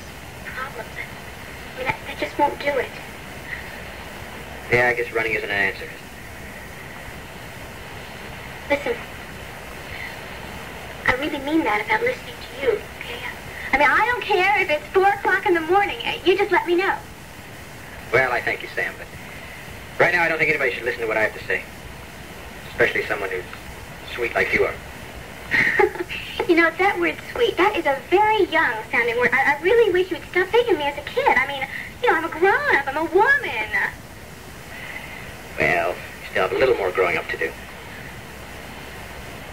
problems. I mean, that, that just won't do it. Yeah, I guess running isn't an answer. Listen, I really mean that about listening to you, okay? I mean, I don't care if it's 4 o'clock in the morning. You just let me know. Well, I thank you, Sam, but right now I don't think anybody should listen to what I have to say. Especially someone who's sweet like you are. you know, that word sweet, that is a very young sounding word. I, I really wish you would stop thinking of me as a kid. I mean, you know, I'm a grown up. I'm a woman. Well, you still have a little more growing up to do.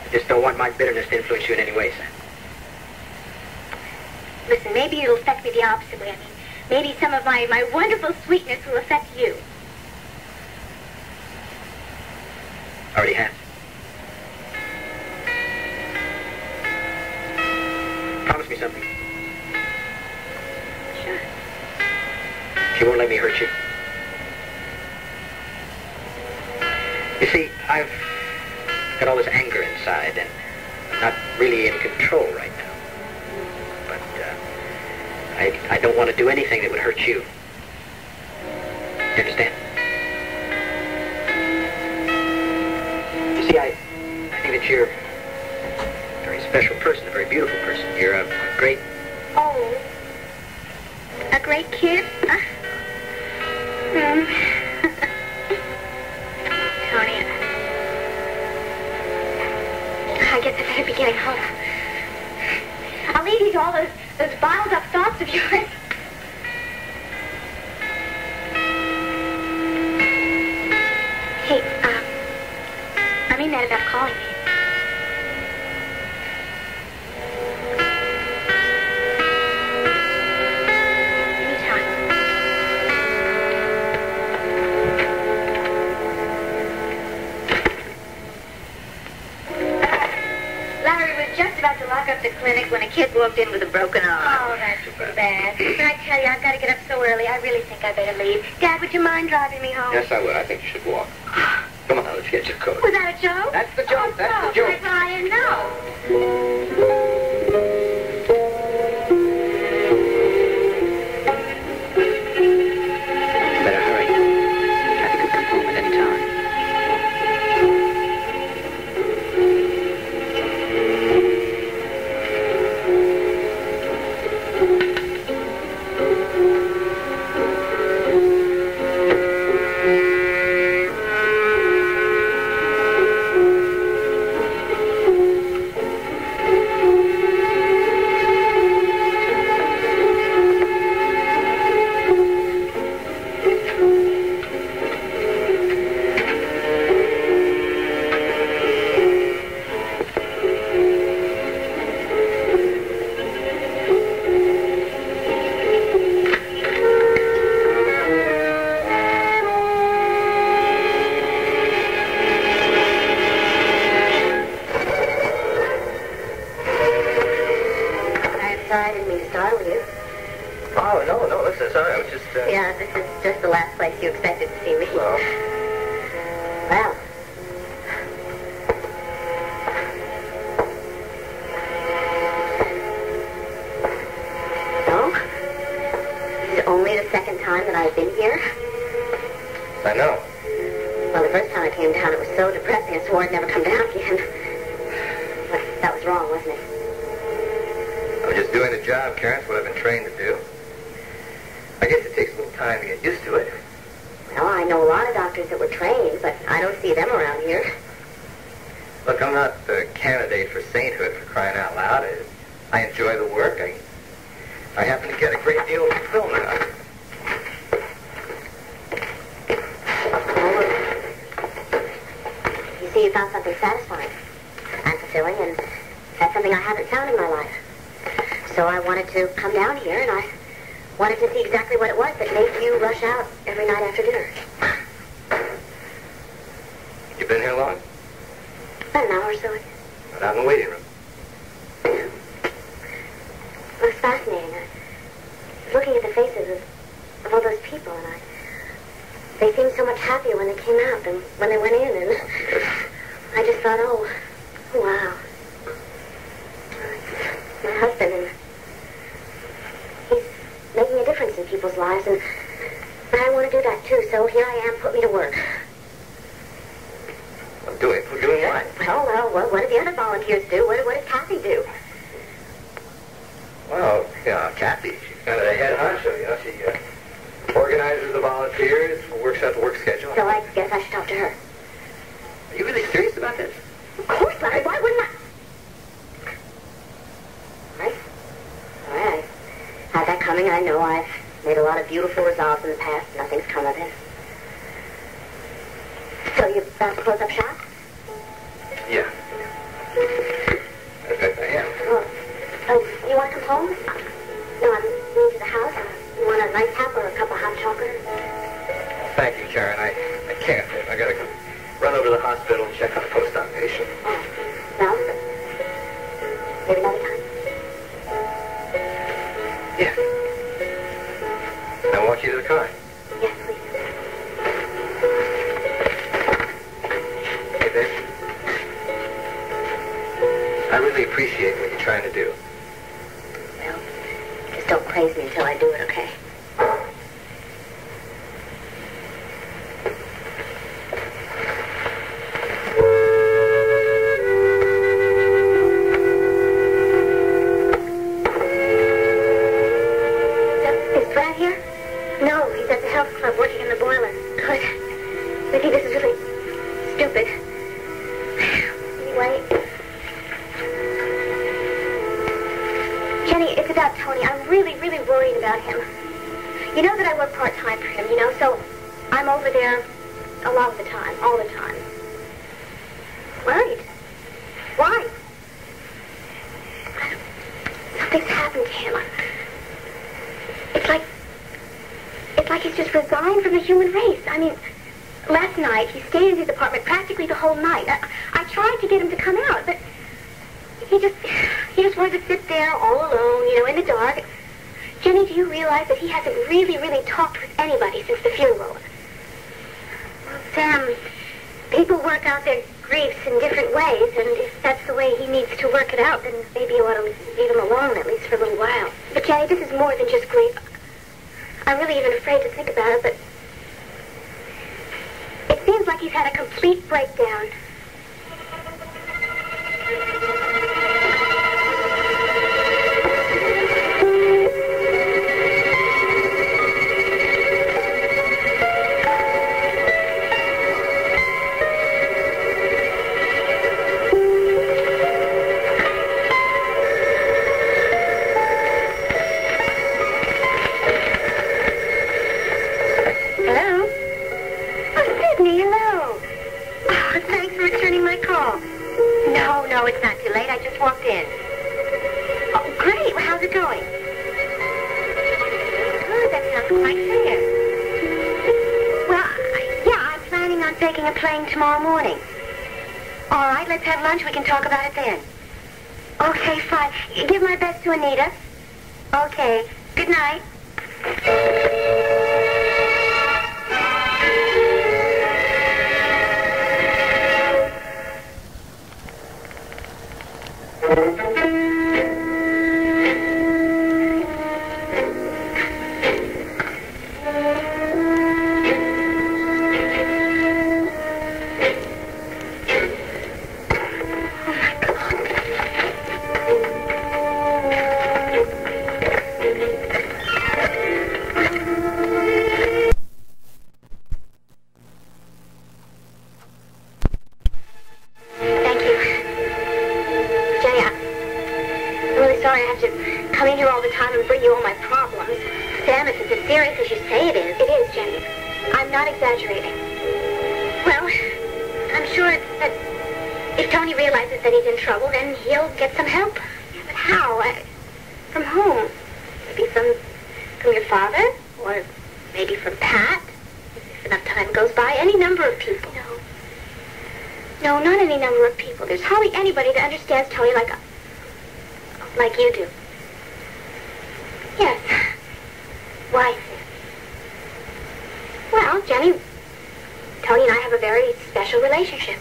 I just don't want my bitterness to influence you in any way, Sam. Listen, maybe it'll affect me the opposite way. I mean, maybe some of my, my wonderful sweetness will affect you. I already has. Promise me something. Sure. She won't let me hurt you. You see, I've got all this anger inside, and I'm not really in control right now. But uh, I, I don't want to do anything that would hurt you. You understand? See, I, think that you're a very special person, a very beautiful person. You're a, great Oh. A great kid? Hmm. Tony, I guess I better be getting home. I'll leave you to all those, those bottled up thoughts of yours. Walked in with a broken arm. Oh, that's too bad. But I tell you, I've got to get up so early. I really think I better leave. Dad, would you mind driving me home? Yes, I would. I think you should walk. Doctors that were trained, but I don't see them around here. Look, I'm not the candidate for sainthood for crying out loud. I, I enjoy the work. I, I happen to get a great deal of fulfillment out of it. You see, you found something satisfying and fulfilling, and that's something I haven't found in my life. So I wanted to come down here, and I wanted to see exactly what it was that made you rush out every night after dinner. You been here long? About an hour or so. But out in the waiting room. It was fascinating. I was looking at the faces of, of all those people, and I... They seemed so much happier when they came out than when they went in, and I just thought, oh, oh, wow. My husband, and he's making a difference in people's lives, and I want to do that too, so here I am, put me to work. I'm doing, We're doing what? Well, well, what, what do the other volunteers do? What, what does Cathy do? Well, yeah, Cathy, she's kind of the head honcho, you know. She uh, organizes the volunteers, works out the work schedule. So I guess I should talk to her. Are you really serious about this? Of course, Larry. Why wouldn't I? All right. All right. I had that coming. I know I've made a lot of beautiful resolves in the past. Nothing's come of it. So about to close up shop? Yeah. In fact, I am. Oh, oh you want to come home? No, I'm going to the house. You want a nice tap or a cup of hot chocolate? Thank you, Karen. I, I can't. I gotta go run over to the hospital and check on a post-op patient. Oh, well, maybe another time. Yeah. I want you to the car. Really appreciate what you're trying to do. Well, just don't praise me until I do it, okay? Is Brad here? No, he's at the health club working in the boiler. Good. I think this is really stupid. Really, really worried about him. You know that I work part-time for him, you know, so I'm over there a lot of the time, all the time. Worried? Why? Something's happened to him. It's like, it's like he's just resigned from the human race. I mean, last night he stayed in his apartment practically the whole night. I, I tried to get him to come out, but he just, He just wanted to sit there all alone, you know, in the dark. Jenny, do you realize that he hasn't really, really talked with anybody since the funeral? Well, Sam, people work out their griefs in different ways, and if that's the way he needs to work it out, then maybe you ought to leave him alone, at least for a little while. But, Jenny, this is more than just grief. I'm really even afraid to think about it, but it seems like he's had a complete breakdown. We can talk about it then. Okay, fine. Give my best to Anita. Okay. Good night. Time and bring you all my problems. Sam, it's as serious as you say it is. It is, Jenny. I'm not exaggerating. Well, I'm sure that if Tony realizes that he's in trouble, then he'll get some help. Yeah, but how? I, from whom? Maybe from from your father, or maybe from Pat. If enough time goes by, any number of people. No. No, not any number of people. There's hardly anybody that understands Tony like a, like you do. Yes. Why? Well, Jenny, Tony and I have a very special relationship.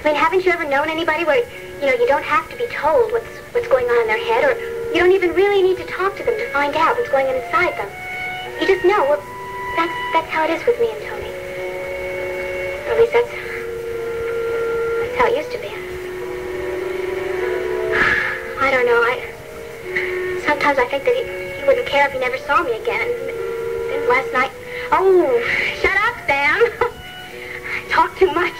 I mean, haven't you ever known anybody where, you know, you don't have to be told what's what's going on in their head, or you don't even really need to talk to them to find out what's going on inside them. You just know. Well, that's that's how it is with me and Tony. Or at least that's that's how it used to be. I don't know. I sometimes I think that he, he wouldn't care if he never saw me again. And, and last night, oh, shut up, Sam. Talk too much.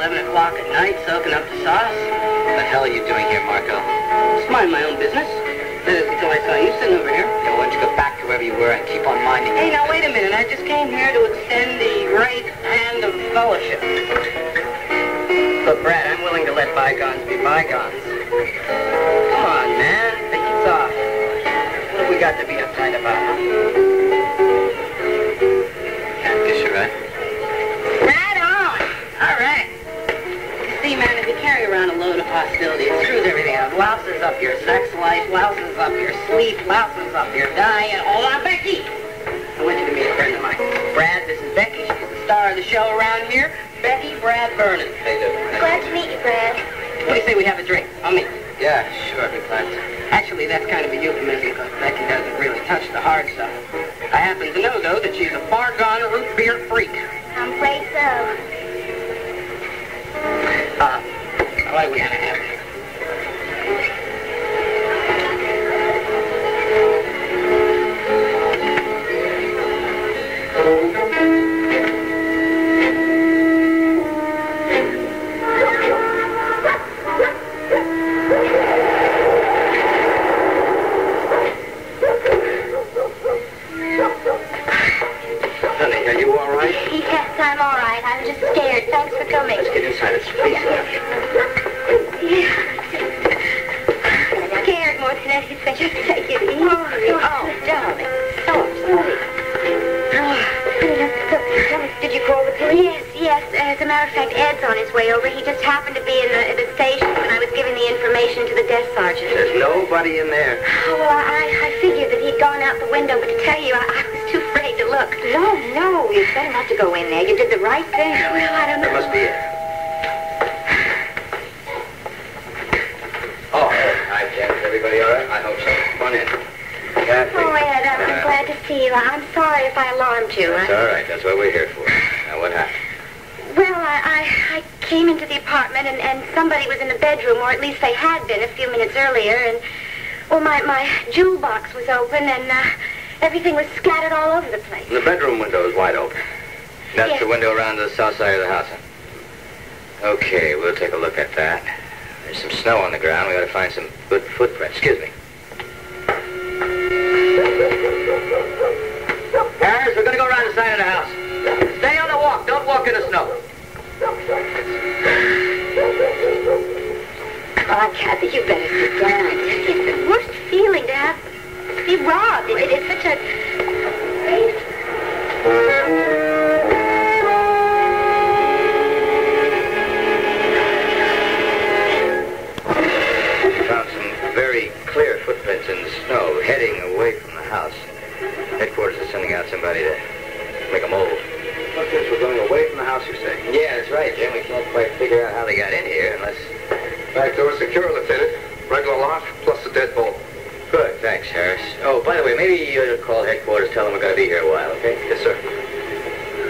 11 o'clock at night soaking up the sauce. What the hell are you doing here, Marco? Just mind my own business. Uh, until I saw you sitting over here. Yeah, why don't you go back to wherever you were and keep on minding Hey, now wait a minute. I just came here to extend the great hand of fellowship. Look, Brad, I'm willing to let bygones be bygones. Come on, man. Think it's off. What have we got to be uptight about? Around a load of hostility. It screws everything up. Louses up your sex life, louses up your sleep, louses up your diet. Hold on, Becky! I want you to meet a friend of mine. Brad, this is Becky. She's the star of the show around here. Becky Brad Vernon. How you doing? Glad to meet you, Brad. What do you say we have a drink? I'll meet you. Yeah, sure, I'd be glad to. Actually, that's kind of a euphemism because Becky doesn't really touch the hard stuff. I happen to know, though, that she's a far-gone root beer freak. I'm afraid so. Uh, do we gotta have here? Honey, are you all right? Yes, I'm all right. I'm just scared. Thanks for coming. Let's get inside. It's freezing out here. Yeah. Scared more than anything. Just take it easy. Oh, darling. Oh, so sorry. Oh, did you call the police? Yes, yes. As a matter of fact, Ed's on his way over. He just happened to be in the, the station when I was giving the information to the desk sergeant. There's nobody in there. Oh, well, I, I figured that he'd gone out the window, but to tell you, I, I was too afraid to look. No, no, you better not to go in there. You did the right thing. Well, I don't That know. must be it. Oh, hi, Jen. Is everybody all right? I hope so. Come on in. Cathy. Oh, Ed, I'm, I'm glad to see you. I'm sorry if I alarmed you. That's I, all right. That's what we're here for. Now, what happened? well, I, I, I came into the apartment and, and somebody was in the bedroom, or at least they had been a few minutes earlier, and, well, my, my jewel box was open and uh, everything was scattered all over the place. The bedroom window is wide open. That's Yes. the window around to the south side of the house. huh? Okay, we'll take a look at that. There's some snow on the ground. We ought to find some good footprints. Excuse me. Harris, we're going to go around the side of the house. Stay on the walk. Don't walk in the snow. Oh, Cathy, you better sit down. It's the worst feeling to have to be robbed. It, it's such a... Headquarters is sending out somebody to make a mold. Footprints were going away from the house, you say? Yeah, that's right, Jim. We can't quite figure out how they got in here unless... Back door secure, Lieutenant. Regular lock, plus the deadbolt. Good, thanks, Harris. Oh, by the way, maybe you ought to call headquarters, tell them we're going to be here a while, okay? Yes, sir.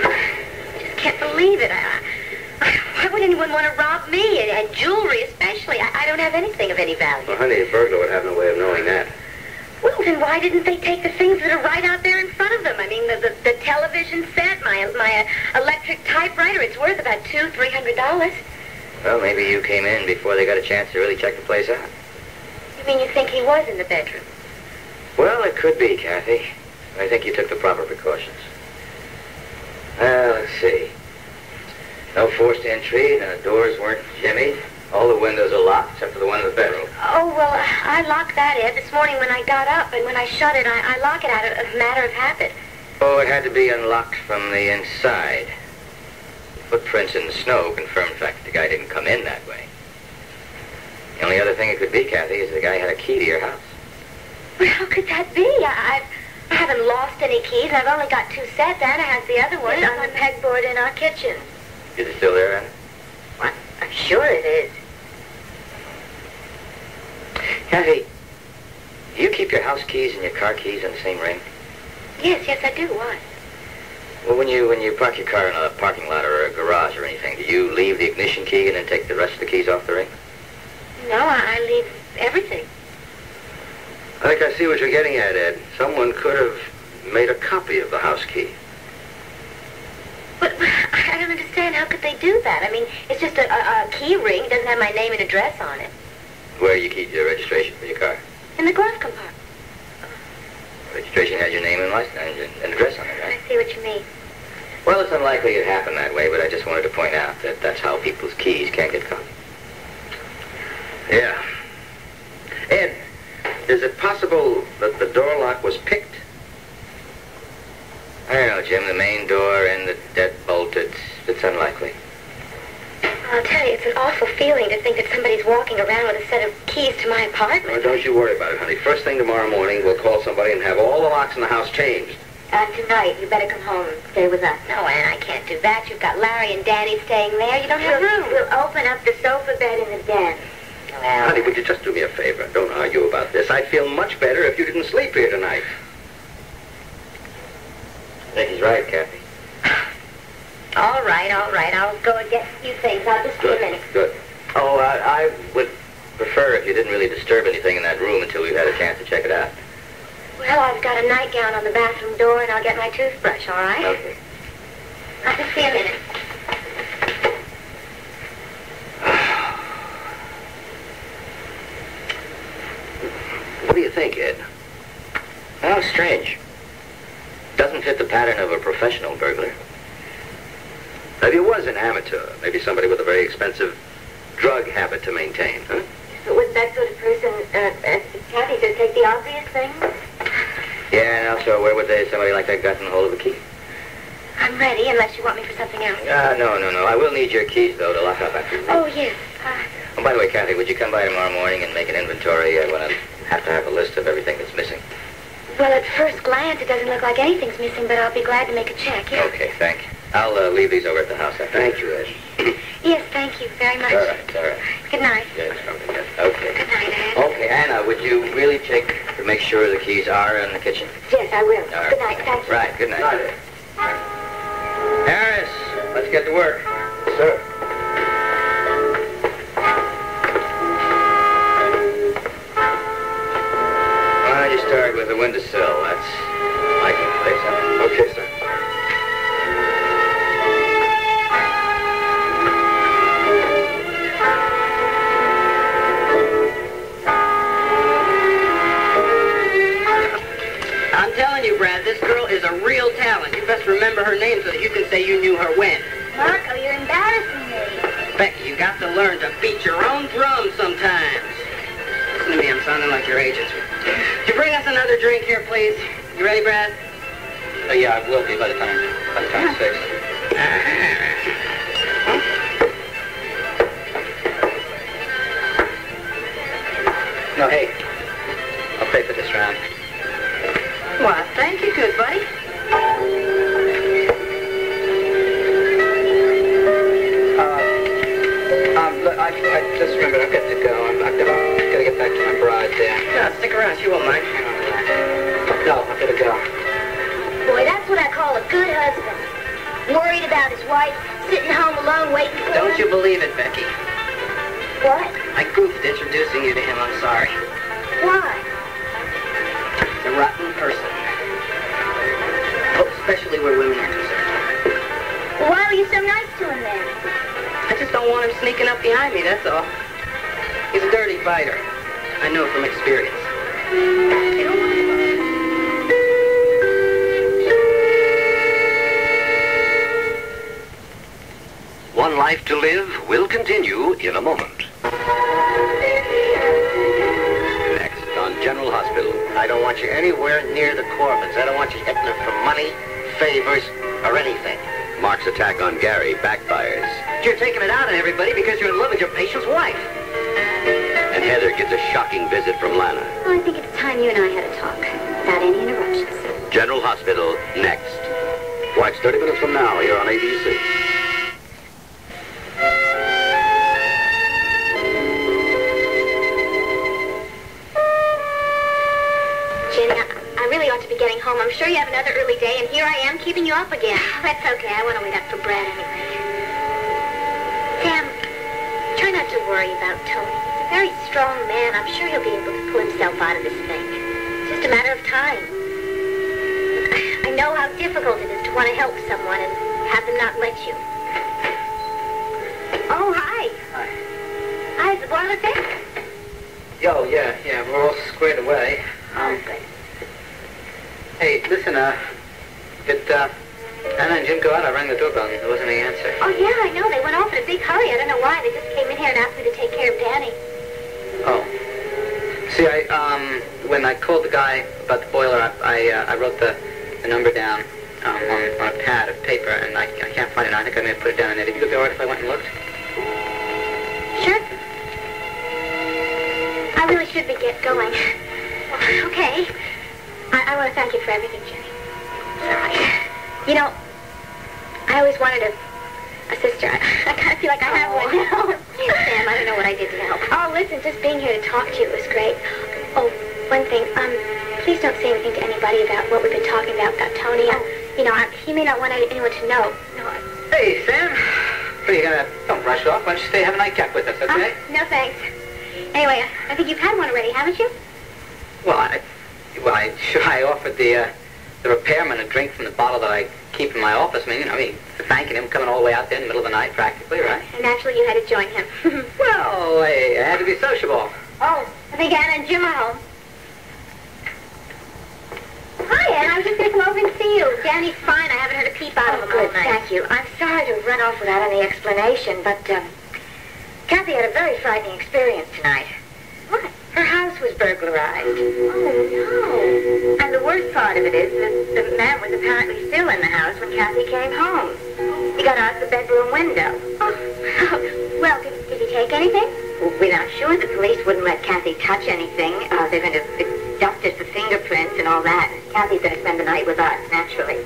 I just can't believe it. I, I, why would anyone want to rob me, and, and jewelry especially? I, I don't have anything of any value. Well, honey, a burglar would have no way of knowing that. Then why didn't they take the things that are right out there in front of them? I mean, the, the, the television set, my my uh, electric typewriter, it's worth about two, three hundred dollars. Well, maybe you came in before they got a chance to really check the place out. You mean you think he was in the bedroom? Well, it could be, Cathy. I think you took the proper precautions. Well, let's see. No forced entry, the doors weren't jimmied. All the windows are locked except for the one in the bedroom. Oh, well, I locked that, Ed, this morning when I got up, and when I shut it, I, I lock it out of a matter of habit. Oh, it had to be unlocked from the inside. Footprints in the snow confirm the fact that the guy didn't come in that way. The only other thing it could be, Cathy, is the guy had a key to your house. But how could that be? I, I've, I haven't lost any keys. I've only got two sets. Anna has the other one on the pegboard in our kitchen. Is it still there, Anna? What? I'm sure it is. Cathy, do you keep your house keys and your car keys in the same ring? Yes, yes, I do. Why? Well, when you when you park your car in a parking lot or a garage or anything, do you leave the ignition key and then take the rest of the keys off the ring? No, I, I leave everything. I think I see what you're getting at, Ed. Someone could have made a copy of the house key. But I don't understand. How could they do that? I mean, it's just a, a, a key ring. It doesn't have my name and address on it. Where you keep your registration for your car. In the glove compartment. Registration has your name and license and, address on it, right? I see what you mean. Well, it's unlikely it happened that way, but I just wanted to point out that that's how people's keys can't get copied. Yeah. Ed, is it possible that the door lock was picked? I don't know, Jim. The main door and the dead bolt, it's, it's unlikely. I'll tell you, it's an awful feeling to think that somebody's walking around with a set of keys to my Well, apartment. don't you worry about it, honey. First thing tomorrow morning, we'll call somebody and have all the locks in the house changed. Uh, tonight, you better come home and stay with us. No, Anne, I can't do that. You've got Larry and Danny staying there. You don't have room. We'll open up the sofa bed in the den. Well, Honey, would you just do me a favor? Don't argue about this. I'd feel much better if you didn't sleep here tonight. I think he's right, Cathy. All right, all right. I'll go and get a few things. I'll just be a minute. good. Oh, I, I would prefer if you didn't really disturb anything in that room until we've had a chance to check it out. Well, I've got a nightgown on the bathroom door, and I'll get my toothbrush, all right? Okay. I'll just be a minute. What do you think, Ed? Oh, strange. Doesn't fit the pattern of a professional burglar. Maybe it was an amateur. Maybe somebody with a very expensive drug habit to maintain, huh? But with that sort of person, uh, Cathy says take the obvious thing. Yeah, and also, where would they, somebody like that gotten hold of the key? I'm ready, unless you want me for something else. Uh, no, no, no. I will need your keys, though, to lock up after you. Oh, yes. Uh, Oh, by the way, Cathy, would you come by tomorrow morning and make an inventory? I want to have to have a list of everything that's missing. well, at first glance, it doesn't look like anything's missing, but I'll be glad to make a check, yeah? Okay, thank you. I'll uh, leave these over at the house after. Thank you, Ed. Yes, thank you very much. all right, all right. Good night. Yes, okay, okay. Good night, Anne. Okay, Anna, would you really check to make sure the keys are in the kitchen? Yes, I will. All right. Good night, thank you. Right, good night. Harris, let's get to work. Sir. Why don't you start with the windowsill? That's her name so that you can say you knew her when. Marco, you're embarrassing me. Becky, you got to learn to beat your own drum sometimes. Listen to me, I'm sounding like your agent. Could you bring us another drink here, please? You ready, Brad? Uh, yeah, I will be by the time, by the time it's fixed. No, hey, I'll pay for this round. Why, thank you, good buddy. I, I just remembered, I've got to go. I'm, I've got to, got to get back to my bride there. No, stick around, she won't mind. No, I've got to go. Boy, that's what I call a good husband. Worried about his wife, sitting home alone waiting for Don't him. you believe it, Becky? What? I goofed introducing you to him, I'm sorry. Why? He's a rotten person. Oh, especially where women are concerned. Why were you so nice to him then? I don't want him sneaking up behind me, that's all. He's a dirty fighter. I know from experience. You don't mind. One Life to Live will continue in a moment. Next on General Hospital. I don't want you anywhere near the Corbins. I don't want you hitting them for money, favors, or anything. Mark's attack on Gary backfires. You're taking it out on everybody because you're in love with your patient's wife. And Heather gets a shocking visit from Lana. Well, I think it's time you and I had a talk without any interruptions. General Hospital next. Watch 30 minutes from now here on ABC. Jenny, I, I really ought to be getting home. I'm sure you have another early day, and here I am keeping you up again. That's okay. I want to wait up for Brad anyway. Sam, try not to worry about Tony. He's a very strong man. I'm sure he'll be able to pull himself out of this thing. It's just a matter of time. I know how difficult it is to want to help someone and have them not let you. Oh, hi. Hi. Hi, is the boiler fixed? Yo, yeah, yeah, we're all squared away. Oh, good. Hey, listen, uh, did, uh, Anna and Jim go out? I rang the doorbell and there wasn't any answer. Oh, yeah, I know. They went off in a big hurry. I don't know why. They just came in here and asked me to take care of Danny. See, I um, when I called the guy about the boiler, I I, uh, I wrote the, the number down um, on, on a pad of paper, and I, I can't find it. I think I may have put it down in there. Did you be all right if I went and looked? Sure. I really should be get going. okay. I, I want to thank you for everything, Jenny. Sorry. You know, I always wanted to sister. I, I kind of feel like I have one now. Sam, I don't know what I did to help. Oh, listen, just being here to talk to you was great. Oh, one thing. Um, please don't say anything to anybody about what we've been talking about, about Tony. I, you know, I, he may not want anyone to know. No, I, Hey, Sam. What are you gonna... Don't rush off. Why don't you stay have a nightcap with us, okay? Uh, no, thanks. Anyway, I think you've had one already, haven't you? Well, I... Well, I, sure, I offered the, uh, the repairman a drink from the bottle that I keep in my office. I mean, you know, I mean, thanking him coming all the way out there in the middle of the night, practically, right? And naturally, you had to join him. Well, I, I had to be sociable. oh, I think Anna and Jim are home. Hi, Ann. I was just going to come over and see you. Danny's fine. I haven't heard a peep out of him all night. Thank you. I'm sorry to run off without any explanation, but um, Cathy had a very frightening experience tonight. What? Her house was burglarized. Oh, no. And the worst part of it is that the man was apparently still in the house when Cathy came home. He got out the bedroom window. Oh, well, did, did he take anything? We're not sure. The police wouldn't let Cathy touch anything. Uh, they're going to dust us for fingerprints and all that. Cathy's going to spend the night with us, naturally.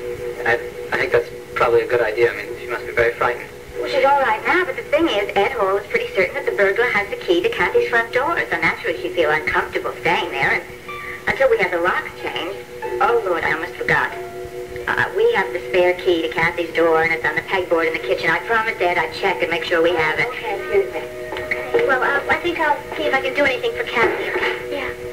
I, I think that's probably a good idea. I mean, she must be very frightened. Well, she's all right now, but the thing is, Ed Hall is pretty certain that the burglar has the key to Cathy's front door, so naturally she'd feel uncomfortable staying there, and until we have the locks changed... Oh, Lord, I almost forgot. Uh, we have the spare key to Cathy's door, and it's on the pegboard in the kitchen. I promised Ed I'd check and make sure we have it. Okay, excuse me. Okay. Well, uh, I think I'll see if I can do anything for Cathy. Okay? Yeah.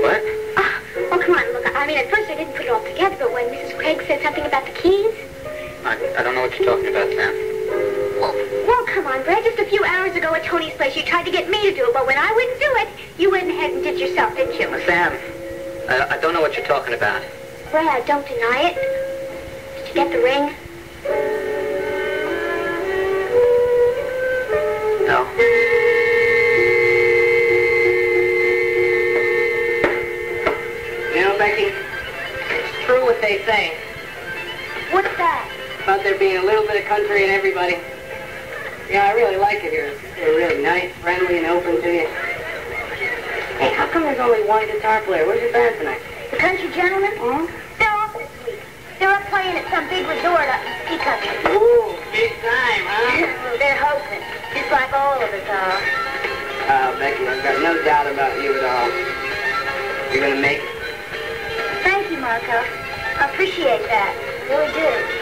What? Ah, oh, come on, look. I mean, at first I didn't put it all together, but when Mrs. Craig said something about the keys... I, I don't know what you're talking about, Sam. Well, well, come on, Brad. Just a few hours ago at Tony's place, you tried to get me to do it, but when I wouldn't do it, you went ahead and did yourself, didn't you? Well, Sam, I, I don't know what you're talking about. Brad, don't deny it. Did you get the ring? No. You know, Becky, it's true what they say What's that? about there being a little bit of country in everybody. Yeah, I really like it here. They're really nice, friendly, and open to you. Hey, how come there's only one guitar player? Where's your band tonight? The country gentlemen? Hmm? They're off this week. They're up playing at some big resort up in Ski Country. Ooh, big time, huh? They're hoping, just like all of us are. Uh, Becky, I've got no doubt about you at all. You're gonna make it. Marco. I appreciate that. Really do.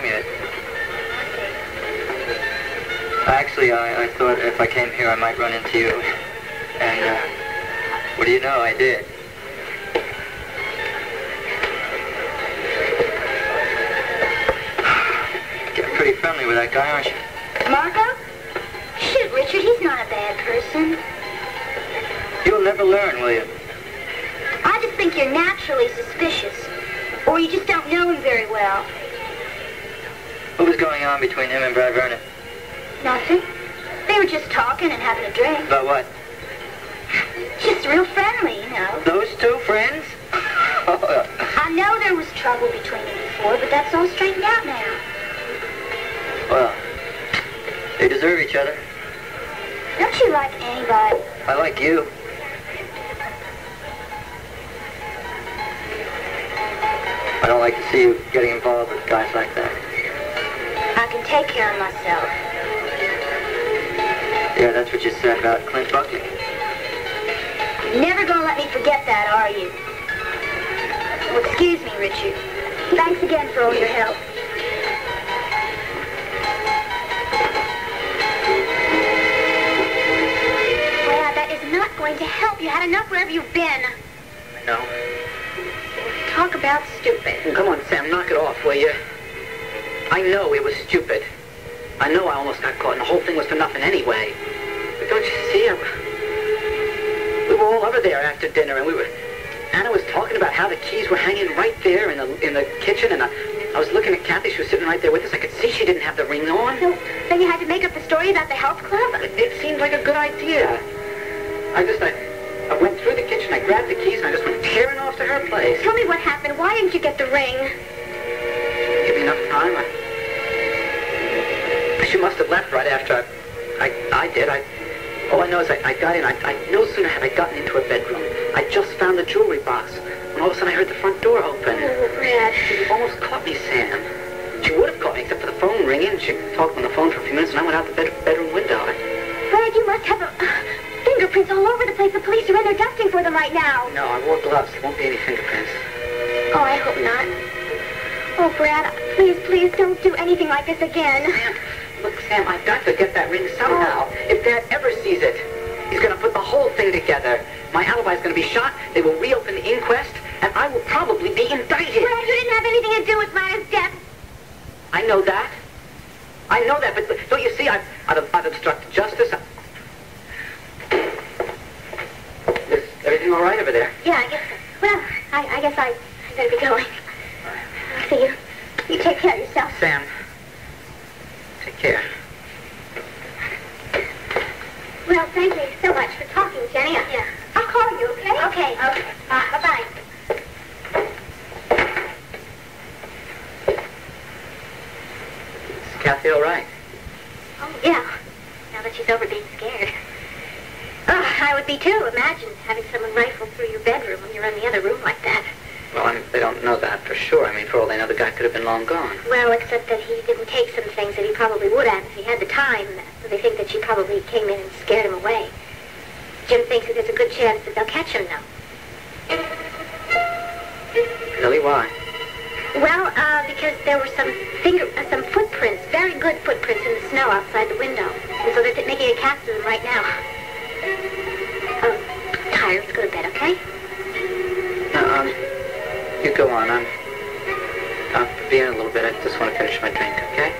Home yet. Actually, I, I thought if I came here, I might run into you. And, uh, what do you know? I did. Getting pretty friendly with that guy, aren't you? Marco? Shoot, Richard, he's not a bad person. You'll never learn, will you? I just think you're naturally suspicious. Or you just don't know him very well. What was going on between him and Brad Vernon? Nothing. They were just talking and having a drink. About what? Just real friendly, you know. Those two friends? I know there was trouble between them before, but that's all straightened out now. Well, they deserve each other. Don't you like anybody? I like you. I don't like to see you getting involved with guys like that. I can take care of myself. Yeah, that's what you said about Clint Buckley. You're never gonna let me forget that, are you? Well, excuse me, Richard. Thanks again for all your help. Well, that is not going to help. You had enough wherever you've been. I know. Talk about stupid. Come on, Sam, knock it off, will you? I know it was stupid. I know I almost got caught, and the whole thing was for nothing anyway. But don't you see? I, we were all over there after dinner, and we were. Anna was talking about how the keys were hanging right there in the in the kitchen, and I, I was looking at Cathy. She was sitting right there with us. I could see she didn't have the ring on. So, then you had to make up the story about the health club? It, it seemed like a good idea. I just, I, I went through the kitchen, I grabbed the keys, and I just went tearing off to her place. Tell me what happened. Why didn't you get the ring? Give me enough time. I, she must have left right after I, I, I did. I, all I know is I, I got in. I, I no sooner had I gotten into her bedroom, I just found the jewelry box. When all of a sudden I heard the front door open. Oh, Brad. She almost caught me, Sam. She would have caught me except for the phone ringing. She talked on the phone for a few minutes, and I went out the bed, bedroom window. I, Brad, you must have uh, fingerprints all over the place. The police are in there dusting for them right now. no, I wore gloves. There won't be any fingerprints. Oh, I hope not. Oh, Brad, please, please don't do anything like this again. Sam, look, Sam, I've got to get that ring somehow. If Dad ever sees it, he's going to put the whole thing together. My alibi's going to be shot, they will reopen the inquest, and I will probably be indicted. Brad, you didn't have anything to do with Lana's death. I know that. I know that, but don't you see, I've, I've, I've obstructed justice. Is everything all right over there? Yeah, I guess so. Well, I, I guess I, I better be going. I'll see you. You take care of yourself. Sam, care. Well, thank you so much for talking, Jenny. Yeah. I'll call you, okay? Okay. Okay. Bye. Bye-bye. Is Cathy all right? Oh, yeah. Now that she's over being scared. Oh, I would be too. Imagine having someone rifle through your bedroom when you're in the other room like that. Well, I mean, they don't know that for sure. I mean, for all they know, the guy could have been long gone. Well, except that he didn't take some things that he probably would have if he had the time. So they think that she probably came in and scared him away. Jim thinks that there's a good chance that they'll catch him now. Really? Why? Well, uh, because there were some finger, uh, some footprints, very good footprints in the snow outside the window. And so they're making a cast of them right now. Oh, tired. Let's go to bed, okay? No, um, you go on. I'm, I'll be in a little bit. I just want to finish my drink? Okay.